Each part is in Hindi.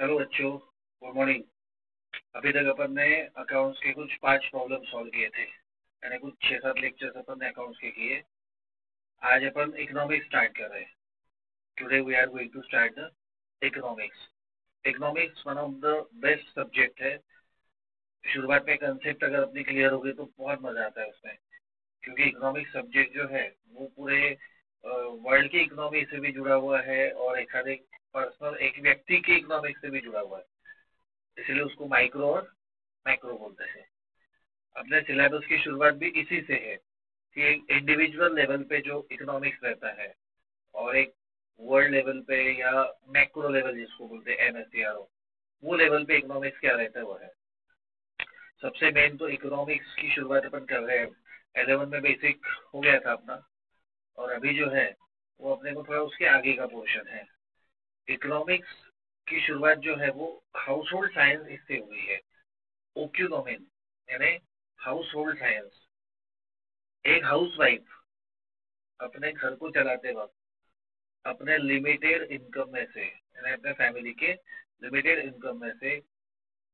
हेलो बच्चों गुड मॉर्निंग अभी तक अपन ने अकाउंट्स के कुछ पाँच प्रॉब्लम सॉल्व किए थे। यानी कुछ छह सात लेक्चर्स अपन ने अकाउंट्स के किए। आज अपन इकोनॉमिक्स स्टार्ट कर रहे हैं। Today we are going to start the economics economics one of the best subject है। शुरुआत में कंसेप्ट अगर अपनी क्लियर हो गई तो बहुत मज़ा आता है उसमें। क्योंकि इकोनॉमिक्स सब्जेक्ट जो है, वो पूरे वर्ल्ड की इकोनॉमी से भी जुड़ा हुआ है और एक पर्सनल एक व्यक्ति की इकोनॉमिक्स से भी जुड़ा हुआ है। इसलिए उसको माइक्रो और मैक्रो बोलते हैं। अपने सिलेबस की शुरुआत भी इसी से है कि इंडिविजुअल लेवल पे जो इकोनॉमिक्स रहता है और एक वर्ल्ड लेवल पे या मैक्रो लेवल जिसको बोलते हैं एम वो लेवल पे इकोनॉमिक्स क्या रहता है, वो है। सबसे मेन तो इकोनॉमिक्स की शुरुआत अपन कर रहे हैं। एलेवन में बेसिक हो गया था अपना और अभी जो है, वो अपने को थोड़ा उसके आगे का पोर्शन है। इकोनॉमिक्स की शुरुआत जो है वो हाउस होल्ड साइंस इससे हुई है। ओक्यूनोमिन यानी हाउस होल्ड साइंस एक हाउस वाइफ अपने घर को चलाते वक्त, अपने लिमिटेड इनकम में से, यानी अपने फैमिली के लिमिटेड इनकम में से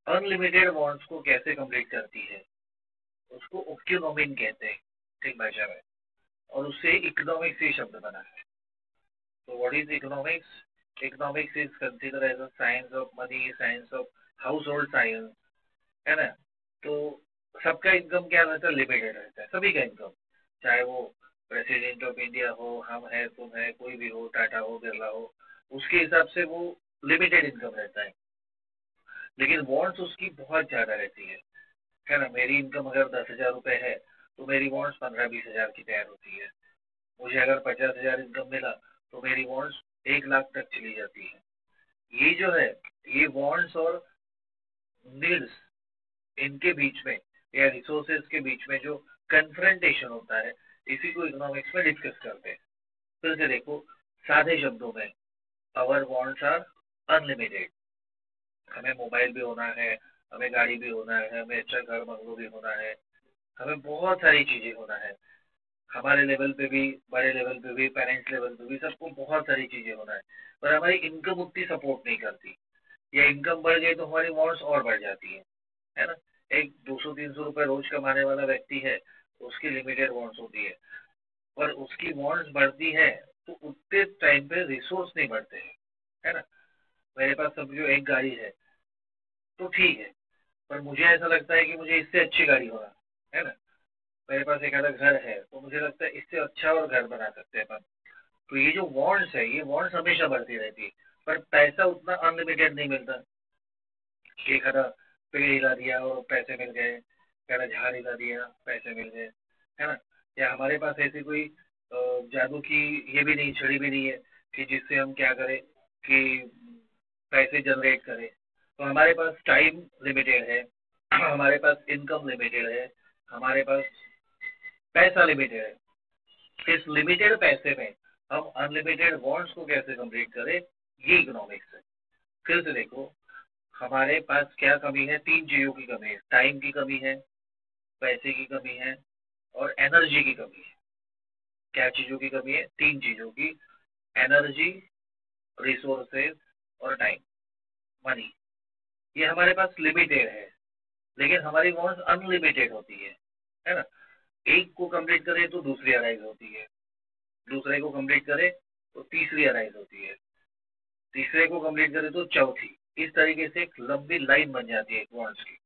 अनलिमिटेड वॉन्ट्स को कैसे कंप्लीट करती है, उसको ओक्यूनोमिन कहते हैं, ठीक भाषा में और उससे इकोनॉमिक्स ही शब्द बना है। तो what is economics economics is considered as a science of money, science of household science, है ना? तो सबका इनकम क्या रहता है? लिमिटेड रहता है, सभी का इनकम चाहे वो प्रेसिडेंट ऑफ़ इंडिया हो, हम है, तुम है, कोई भी हो टाटा हो बिरला हो, उसके हिसाब से वो लिमिटेड इनकम रहता है। लेकिन वॉन्ट्स उसकी बहुत ज़्यादा रहती है है ना? मेरी इनकम अगर दस हज़ार रुपये है तो मेरी वॉन्ट्स पंद्रह बीस हज़ार की तैयार होती है। मुझे अगर पचास हज़ार इनकम मिला तो मेरी वॉन्ट्स एक लाख तक चली जाती है। ये जो है, ये वॉन्ट्स और नीड्स इनके बीच में या रिसोर्सेज के बीच में जो कन्फ्रंटेशन होता है, इसी को इकोनॉमिक्स में डिस्कस करते हैं। फिर से देखो सादे शब्दों में अवर वॉन्ट्स आर अनलिमिटेड हमें मोबाइल भी होना है, हमें गाड़ी भी होना है, हमें अच्छा घर बंगलो भी होना है, हमें बहुत सारी चीज़ें होना है। हमारे लेवल पे भी, बड़े लेवल पे भी पेरेंट्स लेवल पे भी सबको बहुत सारी चीज़ें होना है। पर हमारी इनकम उतनी सपोर्ट नहीं करती। या इनकम बढ़ गई तो हमारी वॉन्ट्स और बढ़ जाती है है ना? एक दो सौ, तीन सौ रुपये रोज कमाने वाला व्यक्ति है, उसकी लिमिटेड वॉन्ट्स होती है। पर उसकी वॉन्ट्स बढ़ती है तो उतने टाइम पे रिसोर्स नहीं बढ़ते, हैं है ना? मेरे पास समझो एक गाड़ी है तो ठीक है। पर मुझे ऐसा लगता है कि मुझे इससे अच्छी गाड़ी होना, है ना? मेरे पास एक अलग घर है तो मुझे लगता है इससे अच्छा और घर बना सकते हैं तो ये जो वॉन्ट्स है, ये वॉन्ट्स हमेशा बढ़ती रहती है, पर पैसा उतना अनलिमिटेड नहीं मिलता। एक हरा पेड़ हिला दिया और पैसे मिल गए कह झाड़ हिला दिया, पैसे मिल गए, है ना? या हमारे पास ऐसी कोई जादू की ये भी नहीं, छड़ी भी नहीं है कि जिससे हम क्या करें कि पैसे जनरेट करें। तो हमारे पास टाइम लिमिटेड है, हमारे पास इनकम लिमिटेड है, हमारे पास पैसा लिमिटेड है। इस लिमिटेड पैसे में हम अनलिमिटेड वॉन्ट्स को कैसे कंप्लीट करें? ये इकोनॉमिक्स है। फिर से देखो, हमारे पास क्या कमी है? तीन चीज़ों की कमी है। टाइम की कमी है, पैसे की कमी है और एनर्जी की कमी है। क्या चीज़ों की कमी है? तीन चीज़ों की। एनर्जी रिसोर्सेज और टाइम मनी ये हमारे पास लिमिटेड है, लेकिन हमारी वॉन्ट्स अनलिमिटेड होती है है ना? एक को कंप्लीट करे तो दूसरी अराइज होती है। दूसरे को कंप्लीट करे तो तीसरी अराइज होती है। तीसरे को कंप्लीट करे तो चौथी। इस तरीके से एक लंबी लाइन बन जाती है वॉन्ट्स की।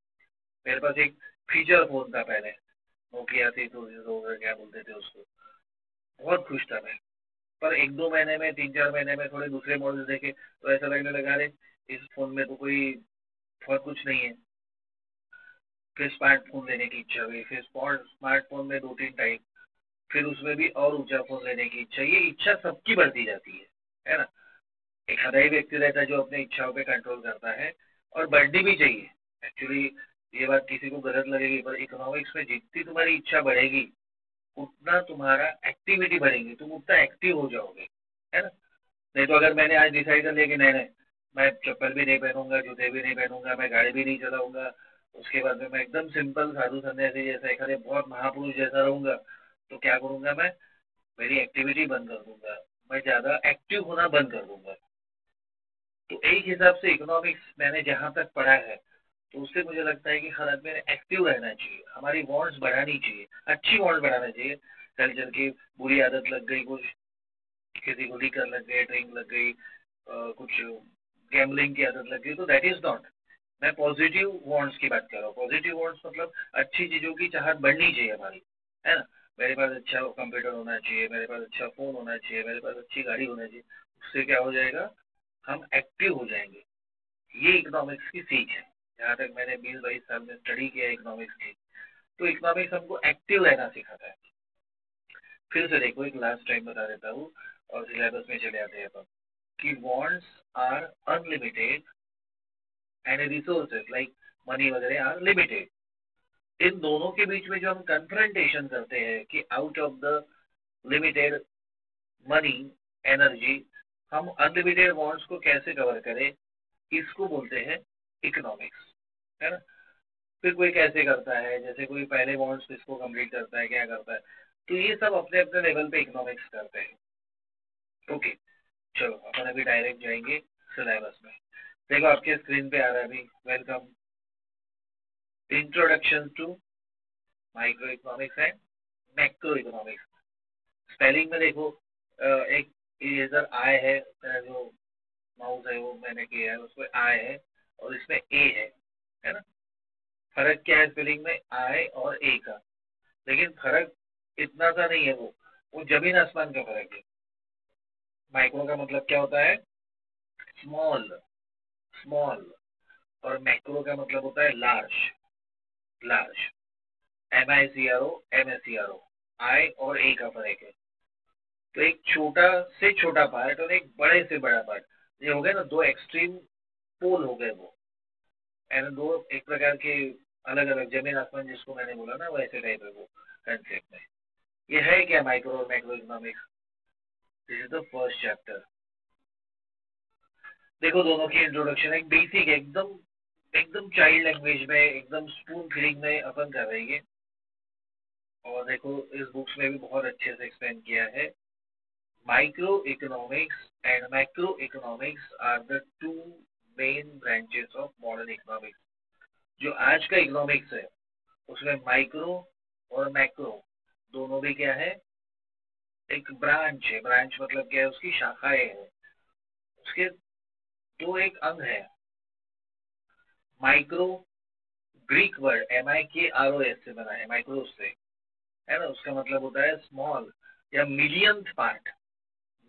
मेरे पास एक फीचर फ़ोन था पहले। नोकिया थी तो क्या बोलते थे उसको? बहुत खुश था मैं। पर एक दो महीने में, तीन चार महीने में थोड़े दूसरे मॉडल देखे तो ऐसा लगने लगा रहे इस फ़ोन में तो कोई बहुत कुछ नहीं है। फिर स्मार्टफ़ोन लेने की इच्छा हुई, फिर स्मार्टफ़ोन में दो तीन टाइप फिर उसमें भी और ऊँचा फ़ोन लेने की इच्छा, ये इच्छा सबकी बढ़ती जाती है है ना? एक हदाई व्यक्ति रहता है जो अपनी इच्छाओं पे कंट्रोल करता है, और बढ़नी भी चाहिए। एक्चुअली ये बात किसी को गलत लगेगी, पर इकोनॉमिक्स में जितनी तुम्हारी इच्छा बढ़ेगी, उतना तुम्हारा एक्टिविटी बढ़ेगी, तुम उतना एक्टिव हो जाओगे, है ना? नहीं तो अगर मैंने आज डिसाइड कर लिया कि नहीं नहीं, मैं चप्पल भी नहीं पहनूँगा, जूते भी नहीं पहनूँगा, मैं गाड़ी भी नहीं चलाऊँगा उसके बाद में मैं एकदम सिंपल साधु सन्यासी जैसा एक बहुत महापुरुष जैसा रहूँगा तो क्या करूँगा मैं? मेरी एक्टिविटी बंद कर दूँगा। मैं ज़्यादा एक्टिव होना बंद कर दूँगा। तो एक हिसाब से इकोनॉमिक्स मैंने जहाँ तक पढ़ा है तो उससे मुझे लगता है कि हर आदमी एक्टिव रहना चाहिए। हमारी वॉन्ट्स बढ़ानी चाहिए, अच्छी वॉन्ट्स बढ़ाना चाहिए। कल चल के बुरी आदत लग गई, कुछ किसी को लीकर लग गई ड्रिंक लग गई कुछ गैमलिंग की आदत लग गई तो दैट इज़ नॉट मैं पॉजिटिव वॉन्ट्स की बात कर रहा हूँ। पॉजिटिव वॉन्ट्स मतलब अच्छी चीज़ों की चाहत बढ़नी चाहिए हमारी, है ना? मेरे पास अच्छा कंप्यूटर होना चाहिए, मेरे पास अच्छा फ़ोन होना चाहिए, मेरे पास अच्छी गाड़ी होना चाहिए, उससे क्या हो जाएगा? हम एक्टिव हो जाएँगे। ये इकोनॉमिक्स की सीख है। जहाँ तक मैंने बीस बाईस साल में स्टडी किया इकोनॉमिक्स की तो इकोनॉमिक्स हमको एक्टिव रहना सिखाता है। फिर से देखो, एक लास्ट टाइम बता देता हूँ, और सिलेबस में चले आते हैं अपन, कि wants are unlimited and resources like money वगैरह आर लिमिटेड इन दोनों के बीच में जो हम कन्फ्रंटेशन करते हैं कि out of the limited money energy हम अनलिमिटेड वॉन्ट्स को कैसे कवर करें? इसको बोलते हैं इकोनॉमिक्स है ना? फिर कोई कैसे करता है? जैसे कोई पहले वॉन्ट्स किसको कंप्लीट करता है, क्या करता है? तो ये सब अपने अपने लेवल पे इकोनॉमिक्स करते हैं. ओके चलो, अपन अभी डायरेक्ट जाएँगे सिलेबस में. देखो, आपके स्क्रीन पे आ रहा है अभी। Welcome introduction to micro economics and macro economics spelling में देखो एक इधर आय है जो माउस है, वो मैंने किया है, उसमें आय है और इसमें ए है है ना? फ़र्क क्या है स्पेलिंग में? आय और ए का। लेकिन फ़र्क इतना सा नहीं है वो। वो ज़मीन आसमान का फ़र्क है। माइक्रो का मतलब क्या होता है? स्मॉल स्मॉल और मैक्रो का मतलब होता है large large M I C R O M S C R O I और ए का फ़र्क है। तो एक छोटा से छोटा पार्ट और एक बड़े से बड़ा पार्ट ये हो गया ना दो एक्सट्रीम पोल हो गए वो। एंड दो एक प्रकार के अलग अलग ज़मीन आसमान जिसको मैंने बोला ना, वैसे टाइप है वो कंसेप्ट में। ये है क्या माइक्रो और macro economics this is the first chapter देखो दोनों की इंट्रोडक्शन एक बेसिक एकदम एकदम चाइल्ड लैंग्वेज में, एकदम स्पून फीडिंग में अपन कर रही है और देखो, इस बुक्स में भी बहुत अच्छे से एक्सप्लेन किया है। Micro economics and macro economics are the two main branches of modern economics जो आज का इकोनॉमिक्स है, उसमें माइक्रो और मैक्रो दोनों भी क्या है? एक ब्रांच है। ब्रांच मतलब क्या है? उसकी शाखाएँ है। उसके दो एक अंग है। Micro Greek word M I K R O S से बना है, माइक्रो से। है ना? उसका मतलब होता है स्मॉल या मिलियंथ पार्ट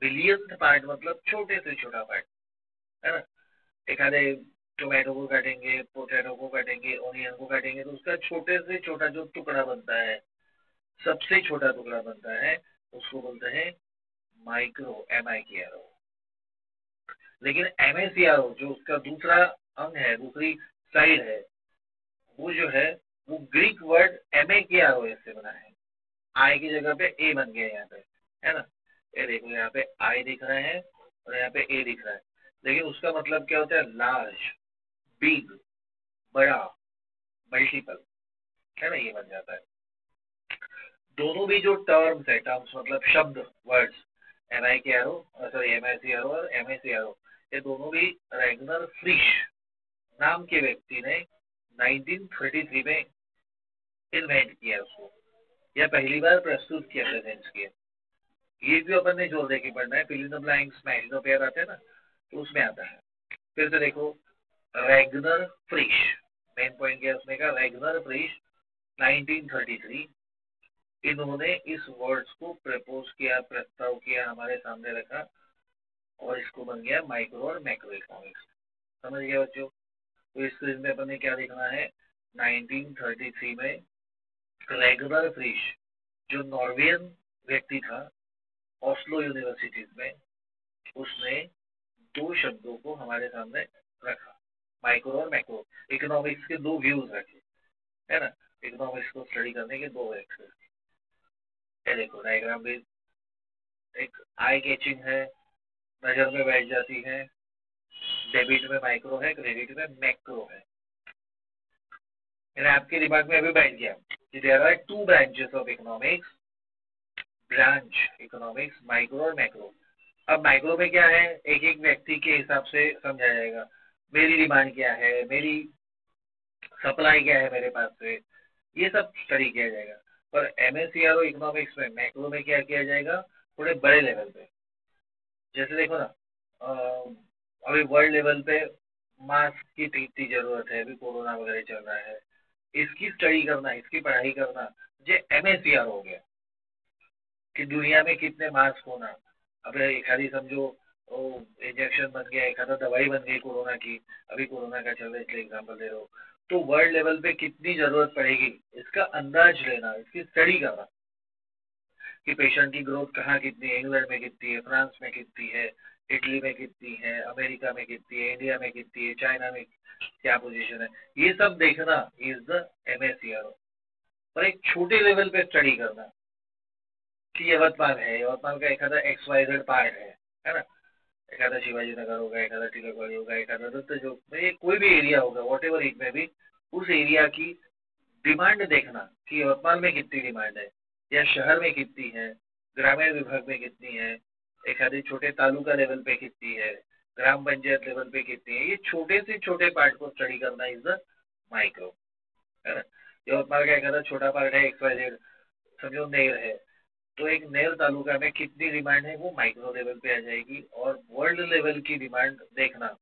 मिलियंथ पार्ट मतलब छोटे से छोटा पार्ट है ना? आधे टोमेटो को काटेंगे पोटैटो को काटेंगे ओनियन को काटेंगे तो उसका छोटे से छोटा जो टुकड़ा बनता है, सबसे छोटा टुकड़ा बनता है, उसको बोलते हैं micro M I K R ओ लेकिन एम जो उसका दूसरा अंग है, दूसरी साइड है, वो जो है, वो ग्रीक वर्ड एम ए के आर ओ एस से बना है। आई की जगह पे ए बन गया यहाँ पे, है ना? ये देखो, यहाँ पे आई दिख रहा है और यहाँ पे ए दिख रहा है। लेकिन उसका मतलब क्या होता है? लार्ज बिग बड़ा मल्टीपल है ना? ये बन जाता है। दोनों भी जो टर्म्स है टर्म्स मतलब शब्द words M I K R O sorry M I C R O और एम आई सी आर ओ ये दोनों भी रेगनर फ्रिश नाम के व्यक्ति ने 1933 में इन्वेंट किया उसको। या पहली बार प्रस्तुत किया प्रेजेंट किया। ये भी अपन ने ज़ोर देके पढ़ना है। फिल इन द ब्लैंक्स में जो पेयर आते हैं ना तो उसमें आता है। फिर से देखो रेगनर फ्रिश मेन पॉइंट क्या उसमें का? रेगनर फ्रिश 1933 इन्होंने इस वर्ड्स को प्रपोज किया, प्रस्ताव किया, हमारे सामने रखा। और इसको बन गया माइक्रो और मैक्रो इकोनॉमिक्स समझ गया बच्चों? तो इस स्क्रीन में अपन ने क्या देखना है? 1933 में रेगुलर फ्रिश जो नॉर्वेन व्यक्ति था ऑस्लो यूनिवर्सिटीज में, उसने दो शब्दों को हमारे सामने रखा। माइक्रो और मैक्रो इकोनॉमिक्स के दो व्यूज़ रखे है ना? इकोनॉमिक्स को स्टडी करने के दो एक्सेस ये देखो डायग्राम भी एक आई कैचिंग है नज़र में बैठ जाती है, डेबिट में माइक्रो है, क्रेडिट में मैक्रो है। आपके दिमाग में अभी बैठ गया, कि there are two branches of economics branch economics micro और मैक्रो अब माइक्रो में क्या है एक एक व्यक्ति के हिसाब से समझा जाएगा, मेरी डिमांड क्या है, मेरी सप्लाई क्या है मेरे पास से, ये सब स्टडी किया जाएगा। पर M S C R economics में मैक्रो में क्या किया जाएगा, थोड़े बड़े लेवल पे। जैसे देखो ना अभी वर्ल्ड लेवल पे मास्क की इतनी ज़रूरत है, अभी कोरोना वगैरह चल रहा है। इसकी स्टडी करना, इसकी पढ़ाई करना, ये एम एस सी आर हो गया। कि दुनिया में कितने मास्क होना। अब एक आधी समझो इंजेक्शन बन गया, एक आधा दवाई बन गई कोरोना की, अभी कोरोना का चल रहा है, इसलिए एग्ज़ाम्पल दे रहा हूँ। तो वर्ल्ड लेवल पे कितनी ज़रूरत पड़ेगी, इसका अंदाज लेना, इसकी स्टडी करना। कि पेशेंट की ग्रोथ कहाँ कितनी है? इंग्लैंड में कितनी है? फ्रांस में कितनी है? इटली में कितनी है? अमेरिका में कितनी है? इंडिया में कितनी है? चाइना में क्या पोजीशन है? ये सब देखना is the M S C R पर एक छोटे लेवल पे स्टडी करना। कि यवतमाल है यवतमाल का एक एक्स वाई जेड पार्ट है है ना? एखादा शिवाजी नगर होगा एखादा टिलकवाड़ी होगा एखादा दत्त जो ये कोई भी एरिया होगा वॉट एवर इट में भी उस एरिया की डिमांड देखना कि यवतमाल में कितनी डिमांड है। या शहर में कितनी है? ग्रामीण विभाग में कितनी है? एक आधे छोटे तालुका लेवल पे कितनी है? ग्राम पंचायत लेवल पे कितनी है? ये छोटे से छोटे पार्ट को स्टडी करना इज़ द माइक्रो है ना? यवतमाल का छोटा पार्ट है एक्स वाई जेड समझो नेर है। तो एक नेर तालुका में कितनी डिमांड है, वो माइक्रो लेवल पे आ जाएगी और वर्ल्ड लेवल की डिमांड देखना,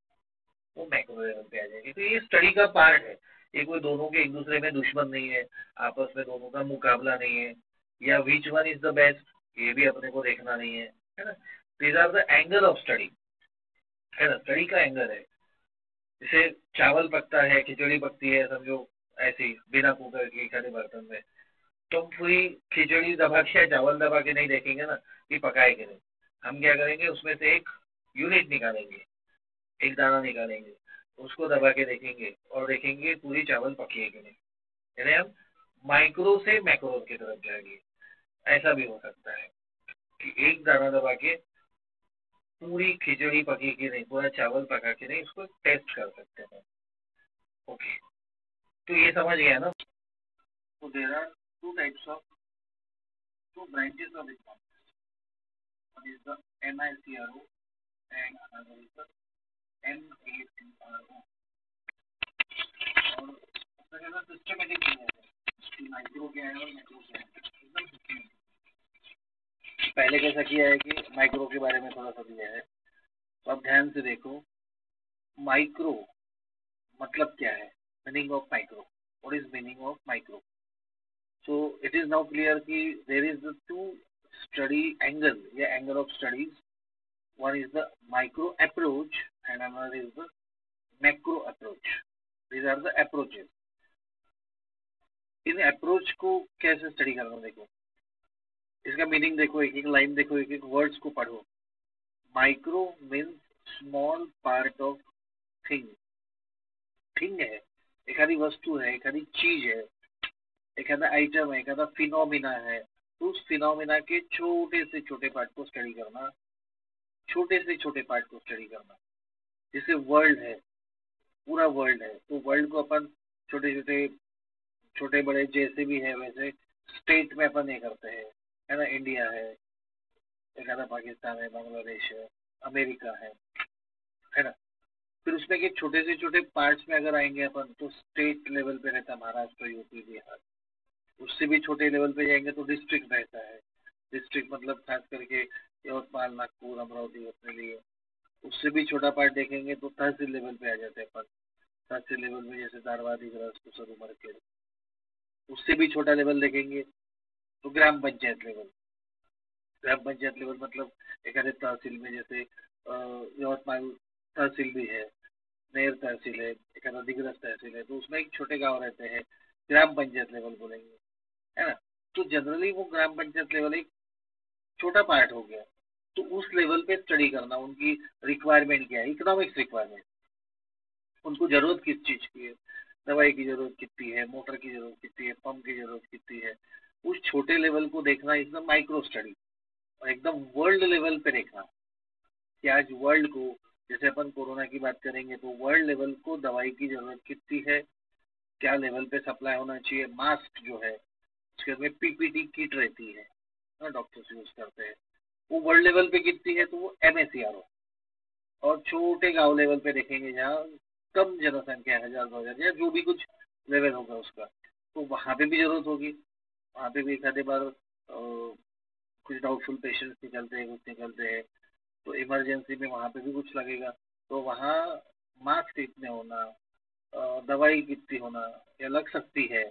वो मैक्रो लेवल पे आ जाएगी। तो ये स्टडी का पार्ट है। ये कोई दोनों के एक दूसरे में दुश्मन नहीं है, आपस में दोनों का मुकाबला नहीं है। या which one is the best ये भी अपने को देखना नहीं है है ना? These are the angle of study है ना? स्टडी का एंगल है। जैसे चावल पकता है, खिचड़ी पकती है, समझो, ऐसे बिना कुकर के खाली बर्तन में। तो पूरी खिचड़ी दबा के, चावल दबा के नहीं देखेंगे ना, कि पकाए कि नहीं। हम क्या करेंगे, उसमें से एक यूनिट निकालेंगे, एक दाना निकालेंगे, उसको दबा के देखेंगे, और देखेंगे पूरी चावल पकी है कि नहीं। यानी हम माइक्रो से मैक्रो की तरफ़ जाएँगे। ऐसा भी हो सकता है कि एक दाना दबा के पूरी खिचड़ी पकी कि नहीं, पूरा चावल पका के नहीं, उसको टेस्ट कर सकते हैं। ओके तो ये समझ गया ना? तो there are of economics. One is the MICRO and another is the MACRO. और उसका सिस्टमेटिक है कि माइक्रो क्या है और एकदम पहले कैसा किया है कि माइक्रो के बारे में थोड़ा सा दिया है। तो अब ध्यान से देखो माइक्रो मतलब क्या है? Meaning of micro what is meaning of micro so it is now clear कि there is the two study angle या angle of studies one is the micro approach and another is the macro approach these are the approaches in approach को कैसे स्टडी करना देखो? इसका मीनिंग देखो, एक एक लाइन देखो, एक एक वर्ड्स को पढ़ो। Micro means small part of thing thing है आधी वस्तु है आधी चीज़ है एखादा आइटम है एखादा फिनोमिना है। तो उस फिनोमिना के छोटे से छोटे पार्ट को स्टडी करना, छोटे से छोटे पार्ट को स्टडी करना। जैसे वर्ल्ड है, पूरा वर्ल्ड है तो वर्ल्ड को अपन छोटे छोटे छोटे बड़े जैसे भी है, वैसे स्टेट में अपन ये करते हैं, है ना? इंडिया है, एक आधा पाकिस्तान है, बांग्लादेश है, अमेरिका है है ना? फिर उसमें के छोटे से छोटे पार्ट्स में अगर आएँगे अपन तो स्टेट लेवल पे रहता है महाराष्ट्र यूपी बिहार। उससे भी छोटे लेवल पे जाएँगे तो डिस्ट्रिक्ट रहता है। डिस्ट्रिक्ट मतलब खास करके यवतमाल नागपुर, अमरावती अपने लिए। उससे भी छोटा पार्ट देखेंगे तो तहसील लेवल पे आ जाते हैं अपन। तहसील लेवल में जैसे दारवादी, ग्रस्त उमर के उससे भी छोटा लेवल देखेंगे तो ग्राम पंचायत लेवल ग्राम पंचायत लेवल मतलब एक तहसील में जैसे यवतमाल तहसील भी है नेर तहसील है, एक दिग्रस तहसील है तो उसमें एक छोटे गाँव रहते हैं, ग्राम पंचायत लेवल बोलेंगे, है ना? तो जनरली वो ग्राम पंचायत लेवल एक छोटा पार्ट हो गया। तो उस लेवल पे स्टडी करना, उनकी रिक्वायरमेंट क्या है? इकोनॉमिक्स रिक्वायरमेंट उनको ज़रूरत किस चीज़ की है? दवाई की ज़रूरत कितनी है, मोटर की ज़रूरत कितनी है पंप की ज़रूरत कितनी है, उस छोटे लेवल को देखना एकदम माइक्रो स्टडी और एकदम वर्ल्ड लेवल पे देखना कि आज वर्ल्ड को, जैसे अपन कोरोना की बात करेंगे तो वर्ल्ड लेवल को दवाई की ज़रूरत कितनी है, क्या लेवल पे सप्लाई होना चाहिए मास्क जो है, उसके में पीपीटी किट रहती है ना डॉक्टर्स यूज़ करते हैं। वो वर्ल्ड लेवल पे कितनी है तो वो एम और छोटे गाँव लेवल पे देखेंगे जहाँ कम जनसंख्या है हज़ार दो हज़ार या जो भी कुछ लेवल होगा उसका। तो वहाँ पे भी ज़रूरत होगी। वहाँ पे भी एक आधे बार कुछ डाउटफुल पेशेंट्स निकलते हैं, कुछ निकलते हैं। तो इमरजेंसी में वहाँ पे भी कुछ लगेगा। तो वहाँ मास्क कितने होना दवाई कितनी होना, या लग सकती है।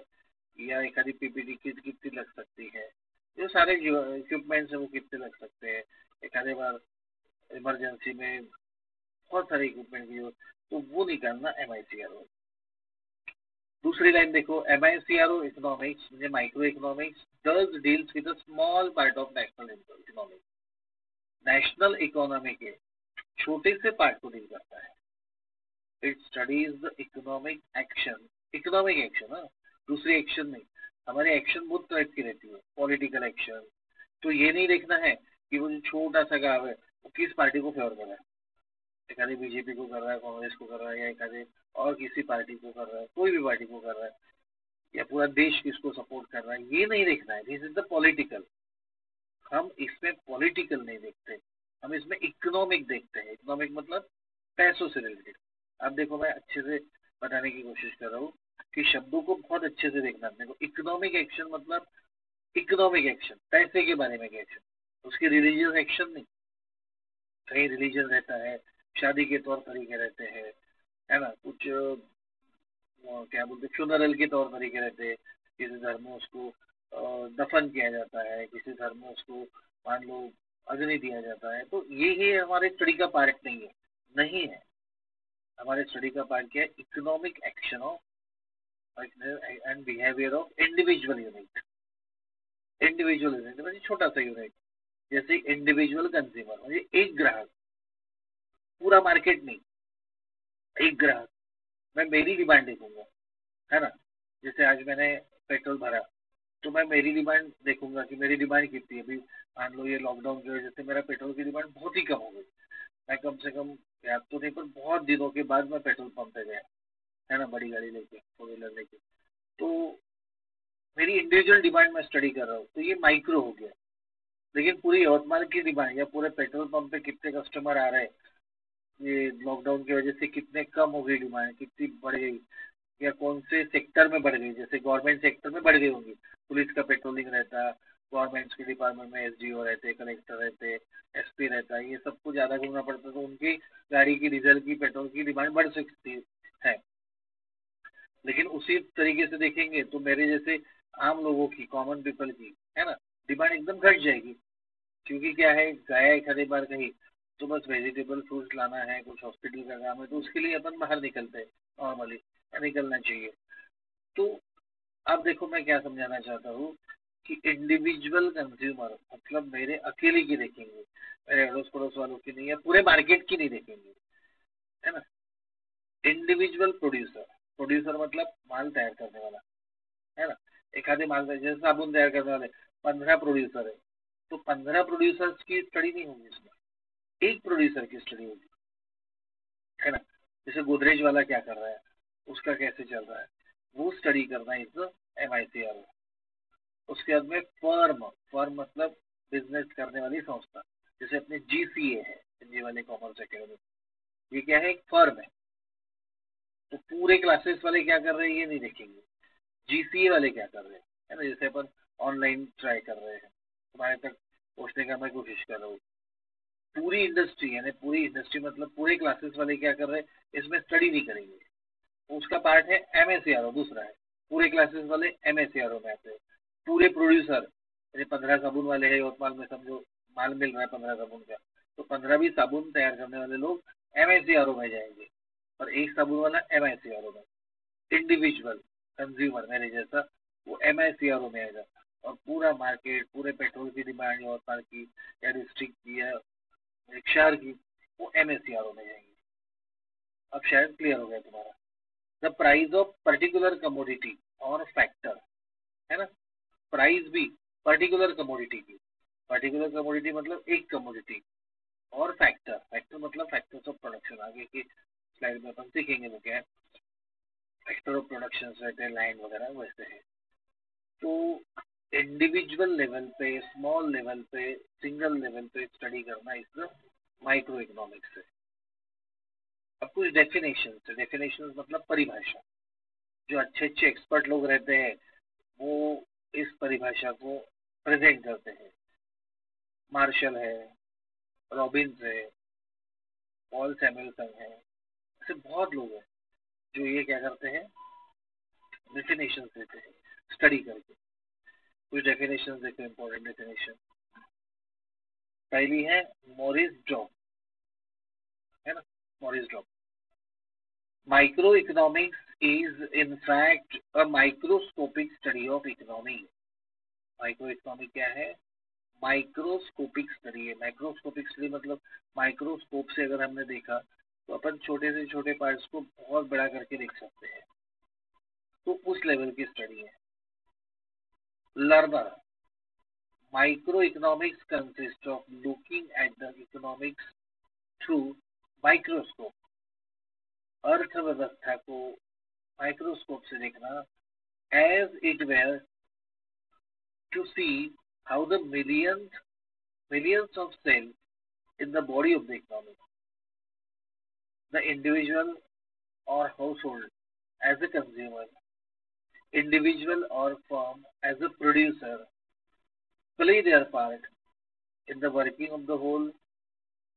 या एक आधी पीपीडी किट कितनी लग सकती है। जो सारे इक्विपमेंट्स है, वो कितने लग सकते हैं। एक आधे बार इमरजेंसी में बहुत सारे इक्विपमेंट की तो वो निकालना एम आई सी आर ओ दूसरी लाइन देखो M I C R O economics micro economics does deals with small part of national economic national economy के छोटे से पार्ट को डील करता है। It studies the economic action economic action हाँ दूसरी एक्शन नहीं। हमारी एक्शन बहुत टाइप की रहती है। पॉलिटिकल एक्शन तो ये नहीं देखना है कि वो जो छोटा सा गाँव है, वो किस पार्टी को फेवर कर रहा है। एक आधे बीजेपी को कर रहा है, कांग्रेस को कर रहा है, या एक और किसी पार्टी को कर रहा है, कोई भी पार्टी को कर रहा है, या पूरा देश किसको सपोर्ट कर रहा है, ये नहीं देखना है। दिस इज़ द पॉलिटिकल हम इसमें पॉलिटिकल नहीं देखते। हम इसमें इकोनॉमिक देखते हैं। इकोनॉमिक मतलब पैसों से रिलेटेड अब देखो मैं अच्छे से बताने की कोशिश कर रहा हूँ कि शब्दों को बहुत अच्छे से देखना। देखो इकोनॉमिक एक्शन मतलब इकोनॉमिक एक्शन पैसे के बारे में एक्शन उसकी रिलीजियस एक्शन नहीं। कहीं रिलीजन रहता है शादी के तौर तरीके रहते हैं, है ना? कुछ क्या बोलते फ्यूनरल के तौर तरीके रहते हैं। किसी धर्म में उसको दफन किया जाता है, किसी धर्म में उसको मान लो अग्नि दिया जाता है। तो ये ही हमारे स्टडी का पार्ट नहीं है नहीं है। हमारे स्टडी का पार्ट क्या है? Economic action of and behaviour of individual unit individual unit मतलब छोटा सा यूनिट जैसे इंडिविजुअल कंज्यूमर म्हणजे एक ग्राहक। पूरा मार्केट नहीं। एक ग्राहक, मैं मेरी डिमांड देखूँगा, है ना? जैसे आज मैंने पेट्रोल भरा तो मैं मेरी डिमांड देखूँगा कि मेरी डिमांड कितनी है। अभी मान लो ये लॉकडाउन की वजह से मेरा पेट्रोल की डिमांड बहुत ही कम हो गई। मैं कम से कम, याद तो नहीं, पर बहुत दिनों के बाद मैं पेट्रोल पंप पे गया, है ना? बड़ी गाड़ी लेके फोर व्हीलर लेके। तो मेरी इंडिविजुअल डिमांड मैं स्टडी कर रहा हूँ तो ये माइक्रो हो गया। लेकिन पूरी यवतमाल की डिमांड या पूरे पेट्रोल पंप पे कितने कस्टमर आ रहे हैं ये लॉकडाउन की वजह से कितने कम हो गई डिमांड कितनी बढ़ गई, या कौन से सेक्टर में बढ़ गई? जैसे गवर्नमेंट सेक्टर में बढ़ गई होंगी। पुलिस का पेट्रोलिंग रहता गवर्नमेंट के डिपार्टमेंट में एस रहते कलेक्टर रहते एसपी रहता, ये सबको ज़्यादा घूमना पड़ता तो उनकी गाड़ी की डीजल की पेट्रोल की डिमांड बढ़ सकती है। लेकिन उसी तरीके से देखेंगे तो मेरे जैसे आम लोगों की कॉमन पीपल की, है ना? डिमांड एकदम घट जाएगी। क्योंकि क्या है, गया एक आधे बार कहीं तो बस वेजिटेबल फ्रूट्स लाना है, कुछ हॉस्पिटल का काम है तो उसके लिए अपन बाहर निकलते हैं नॉर्मली निकलना चाहिए। तो अब देखो मैं क्या समझाना चाहता हूँ कि इंडिविजुअल कंज्यूमर मतलब मेरे अकेले की देखेंगे, मेरे अड़ोस पड़ोस वालों की नहीं है, पूरे मार्केट की नहीं देखेंगे, है ना? इंडिविजुअल प्रोड्यूसर प्रोड्यूसर मतलब माल तैयार करने वाला, है ना? एक आधे माल जैसे साबुन तैयार करने वाले, पंद्रह प्रोड्यूसर है तो पंद्रह प्रोड्यूसर्स की स्टडी नहीं होगी इसमें। एक प्रोड्यूसर की स्टडी होगी। है ना? जैसे गोदरेज वाला क्या कर रहा है? उसका कैसे चल रहा है? वो स्टडी करना is M I C R उसके बाद में फर्म फर्म मतलब बिज़नेस करने वाली संस्था। जैसे अपने जी सी ए है जी वाले कॉमर्स अकेडमी ये क्या है? एक फर्म है। तो पूरे क्लासेस वाले क्या कर रहे हैं? ये नहीं देखेंगे। जीसीए वाले क्या कर रहे हैं? है ना? जैसे अपन ऑनलाइन ट्राई कर रहे हैं। तुम्हारे तक पहुँचने का मैं कोशिश कर रहा हूँ। पूरी इंडस्ट्री यानी पूरी इंडस्ट्री मतलब पूरे क्लासेस वाले क्या कर रहे हैं, इसमें स्टडी नहीं करेंगे। उसका पार्ट है एम एस दूसरा है। पूरे क्लासेस वाले एम एस में आते हैं। पूरे प्रोड्यूसर जैसे पंद्रह साबुन वाले है, यवतमाल में समझो माल मिल रहा है पंद्रह साबुन का तो पंद्रह भी साबुन तैयार करने वाले लोग एम एस में जाएँगे और एक साबुन वाला एम एस में। इंडिविजुअल कंज्यूमर मेरे जैसा, वो एम एस में आएगा और पूरा मार्केट पूरे पेट्रोल की डिमांड यवतमाल की, या डिस्ट्रिक्ट की, या शहर की, वो M S C R O में जाएँगे। अब शायद क्लियर हो गया तुम्हारा। The price of particular commodity और फैक्टर है ना? प्राइस भी पर्टिकुलर कमोडिटी की। पर्टिकुलर कमोडिटी मतलब एक कमोडिटी और फैक्टर फैक्टर मतलब फैक्टर्स ऑफ़ प्रोडक्शन आगे की स्लाइड में अपन सीखेंगे वो क्या है? फैक्टर ऑफ़ प्रोडक्शन रहते हैं लाइन वगैरह, वैसे है। तो इंडिविजुअल लेवल पे स्मॉल लेवल पे सिंगल लेवल पे स्टडी करना इस माइक्रो इकोनॉमिक्स है। अब कुछ डेफिनेशन है। डेफिनेशन मतलब परिभाषा। जो अच्छे अच्छे एक्सपर्ट लोग रहते हैं, वो इस परिभाषा को प्रेजेंट करते हैं। मार्शल है रॉबिन्स है पॉल सैमुअलसन है, ऐसे बहुत लोग हैं जो ये क्या करते हैं डेफिनेशन देते हैं स्टडी करके कुछ डेफिनेशन देखो इंपॉर्टेंट डेफिनेशन पहली है मॉरिस ड्रॉप है ना? Maurice Dobb micro economics is, in fact, a microscopic study of economy. Micro economic क्या है? माइक्रोस्कोपिक स्टडी है. माइक्रोस्कोपिक स्टडी मतलब माइक्रोस्कोप से अगर हमने देखा तो अपन छोटे से छोटे पार्ट्स को बहुत बड़ा करके देख सकते हैं। तो उस लेवल की स्टडी है। Learner microeconomics consist of looking at the economics through microscope अर्थव्यवस्था को माइक्रोस्कोप से देखना as it were to see how the millions millions of cells in the body of the economy. The individual or household as a consumer, individual or firm as a producer play their part in the working of the whole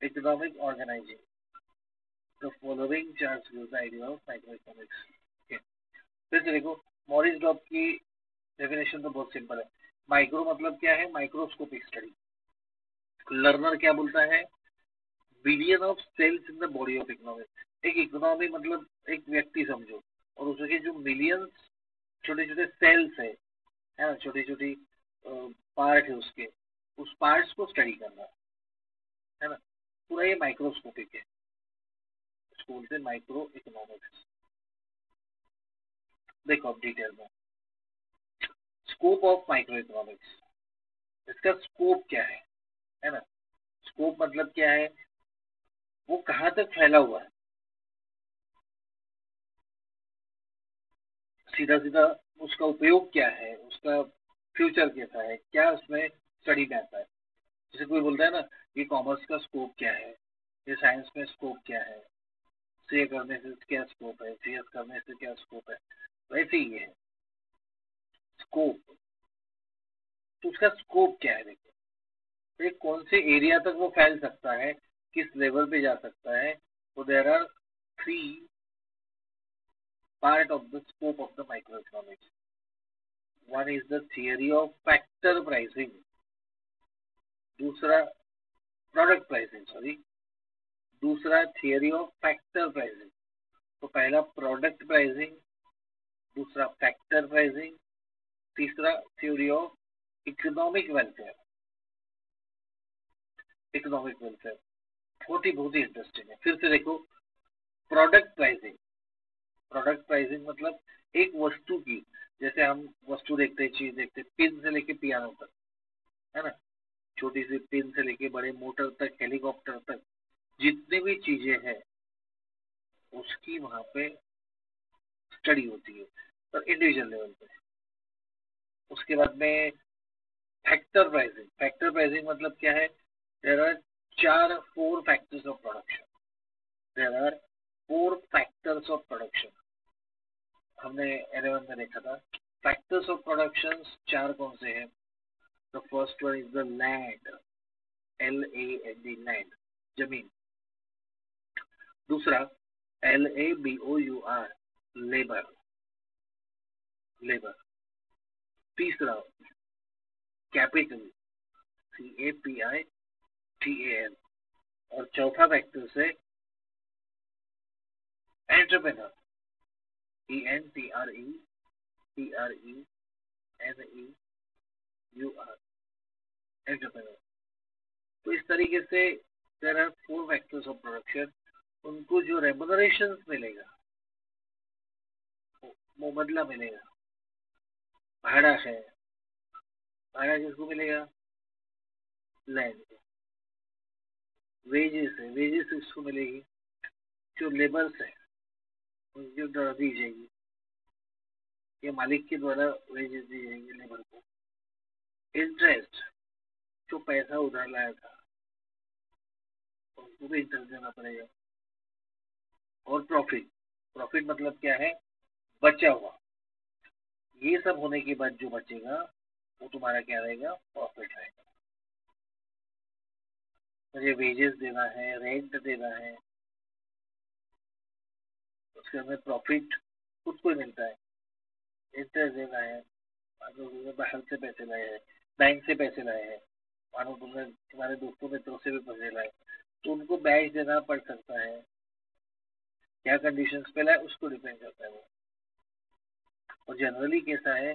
economic organizing. The following charts gives the idea of microeconomics. फिर से देखो मॉरिस डॉब की डेफिनेशन तो बहुत सिंपल है माइक्रो मतलब क्या है माइक्रोस्कोपिक स्टडी लर्नर क्या बोलता है billion of cells in the body of economy एक इकोनॉमी मतलब एक व्यक्ति समझो और उसके जो मिलियंस छोटे छोटे सेल्स है है ना, छोटी छोटी पार्ट है उसके, उस पार्ट्स को स्टडी करना, है ना, पूरा ये माइक्रोस्कोपिक है माइक्रो इकोनॉमिक्स देखो अब डिटेल में स्कोप ऑफ़ माइक्रो इकोनॉमिक्स इसका स्कोप क्या है है ना स्कोप मतलब क्या है, वो कहाँ तक फैला हुआ है? सीधा सीधा उसका उपयोग क्या है? उसका फ्यूचर कैसा है? क्या उसमें स्टडी आता है? जैसे कोई बोलता है ना ये कॉमर्स का स्कोप क्या है? ये साइंस में स्कोप क्या है? सी ए करने से क्या स्कोप है? सी एस करने से क्या स्कोप है? वैसे ही है। स्कोप तो उसका स्कोप क्या है देखो? तो कौन से एरिया तक वो फैल सकता है? किस लेवल पे जा सकता है? तो there are three of the scope of the micro economics one is the theory of factor pricing दूसरा प्रोडक्ट प्राइसिंग सॉरी दूसरा थियरी ऑफ़ फैक्टर प्राइसिंग तो पहला प्रोडक्ट प्राइसिंग दूसरा फैक्टर प्राइसिंग तीसरा theory of economic welfare economic welfare बहुत ही बहुत ही इंटरेस्टिंग है फिर से देखो प्रोडक्ट प्राइसिंग प्रोडक्ट प्राइसिंग मतलब एक वस्तु की, जैसे हम वस्तु देखते हैं, चीज़ देखते हैं पिन से लेके पियानो तक, है ना? छोटी सी पिन से लेके बड़े मोटर तक हेलीकॉप्टर तक, जितने भी चीज़ें हैं, उसकी वहाँ पे स्टडी होती है, पर इंडिविजुअल लेवल पे। उसके बाद में फैक्टर प्राइसिंग फैक्टर प्राइसिंग मतलब क्या है? देर आर चार four factors of production there are four factors of production हमने एलेवन में देखा था। फैक्टर्स ऑफ़ प्रोडक्शन चार कौन से हैं? The first one is the land L A N D land ज़मीन। दूसरा L A B O U R labour labour तीसरा capital C A P I T A L और चौथा फैक्टर से entrepreneur E N T R E T R E N E U R entrepreneur तो इस तरीके से there are four factors of production उनको जो रेमोनरेशन मिलेगा, वो बदला मिलेगा। भाड़ा है, भाड़ा किसको मिलेगा? लैंड वेजेस है वेजेस किसको मिलेगी? जो लेबर्स है। उनकी द्वारा दी जाएगी। ये मालिक के द्वारा वेजेस दी जाएँगी लेबर को। इंटरेस्ट जो पैसा उधार लाया था, उसको भी इंटरेस्ट देना पड़ेगा। और प्रॉफिट प्रॉफिट मतलब क्या है? बचा हुआ। ये सब होने के बाद जो बचेगा, वो तुम्हारा क्या रहेगा? प्रॉफिट रहेगा। मुझे वेजेस देना है रेंट देना है उसके हमें प्रॉफिट खुद को मिलता है। इंटरेस्ट देना है, मानो तुमने बाहर से पैसे लाए हैं बैंक से पैसे लाए हैं, मानो तुमने तुम्हारे दोस्तों मित्रों से भी पैसे लाए तो उनको बैच देना पड़ सकता है। क्या कंडीशंस पे लाए उसको डिपेंड करता है वो। और जनरली कैसा है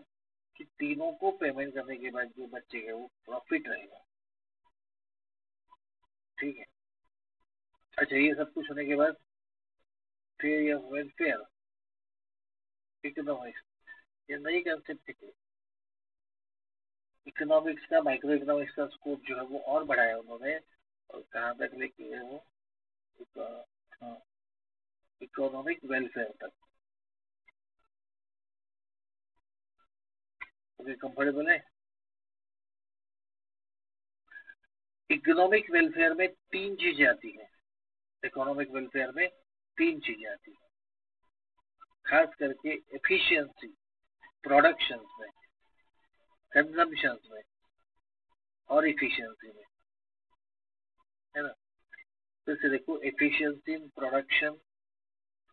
कि तीनों को पेमेंट करने के बाद जो बच्चे है, वो प्रॉफिट रहेगा। ठीक है? अच्छा ये सब कुछ होने के बाद ये वेलफेयर इकोनॉमिक्स ये नई कंसेप्ट थी इकोनॉमिक्स का माइक्रो इकोनॉमिक्स का स्कोप जो है वो और बढ़ाया उन्होंने और कहाँ तक लेके गए वो इकोनॉमिक वेलफेयर तक ओके कंफर्टेबल है इकोनॉमिक वेलफेयर में तीन चीज़ें आती हैं इकोनॉमिक वेलफेयर में तीन चीज़ें आती हैं। खास करके एफिशिएंसी प्रोडक्शन में कंजम्पशन में और इफिशियंसी में। है ना? फिर से देखो efficiency in production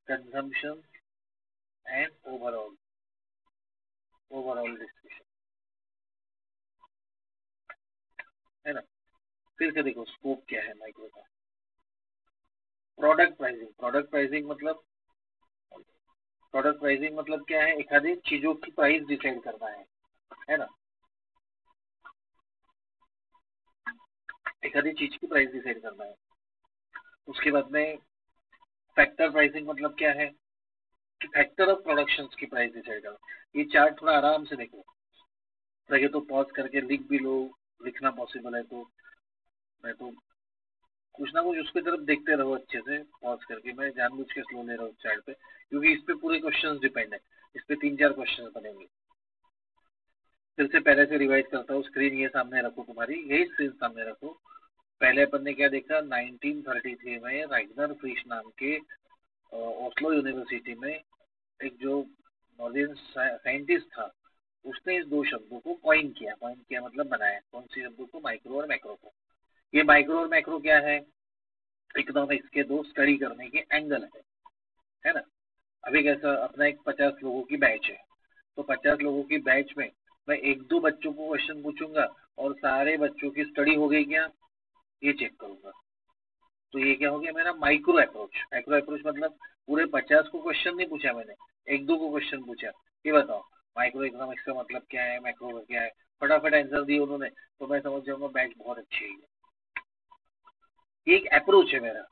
consumption and overall overall discussion है ना? फिर से देखो स्कोप क्या है माइक्रो का? प्रोडक्ट प्राइसिंग प्रोडक्ट प्राइसिंग मतलब प्रोडक्ट प्राइसिंग मतलब क्या है? आधी चीज़ों की प्राइस डिसाइड करना है है ना? आधी चीज़ की प्राइस डिसाइड करना है। उसके बाद में फैक्टर प्राइसिंग मतलब क्या है? कि फैक्टर ऑफ़ प्रोडक्शन की प्राइस डिसाइड करना। ये चार्ट थोड़ा आराम से देखो। लगे तो पॉज करके लिख भी लो, लिखना पॉसिबल है तो मैं तो कुछ ना कुछ उसकी तरफ़ देखते रहो अच्छे से पॉज करके। मैं जानबूझ के स्लो ले रहा हूँ चैट पे, क्योंकि इस पे पूरे क्वेश्चंस डिपेंड है। इस पे तीन चार क्वेश्चंस बनेंगे। फिर से पहले से रिवाइज करता हूँ। स्क्रीन ये सामने रखो तुम्हारी। यही स्क्रीन सामने रखो। पहले अपन ने क्या देखा? 1933 में राइगनर फ्रिश नाम के ओस्लो यूनिवर्सिटी में एक जो नॉलेज साइंटिस्ट था, उसने इस दो शब्दों को कॉइन किया। कॉइन किया मतलब बनाया। कौन सी शब्दों को? माइक्रो और मैक्रो को। ये माइक्रो और मैक्रो क्या है? इकोनॉमिक्स के दो स्टडी करने के एंगल है है ना? अभी कैसा अपना एक पचास लोगों की बैच है। तो पचास लोगों की बैच में मैं एक दो बच्चों को क्वेश्चन पूछूँगा और सारे बच्चों की स्टडी हो गई क्या? ये चेक करूँगा। तो ये क्या हो गया मेरा माइक्रो अप्रोच माइक्रो अप्रोच मतलब पूरे पचास को क्वेश्चन नहीं पूछा मैंने, एक दो को क्वेश्चन पूछा। ये बताओ माइक्रो इकोनॉमिक्स का मतलब क्या है? माइक्रो का क्या है? फटाफट आंसर दिए उन्होंने तो मैं समझ जाऊँगा बैच बहुत अच्छी है। एक अप्रोच है मेरा।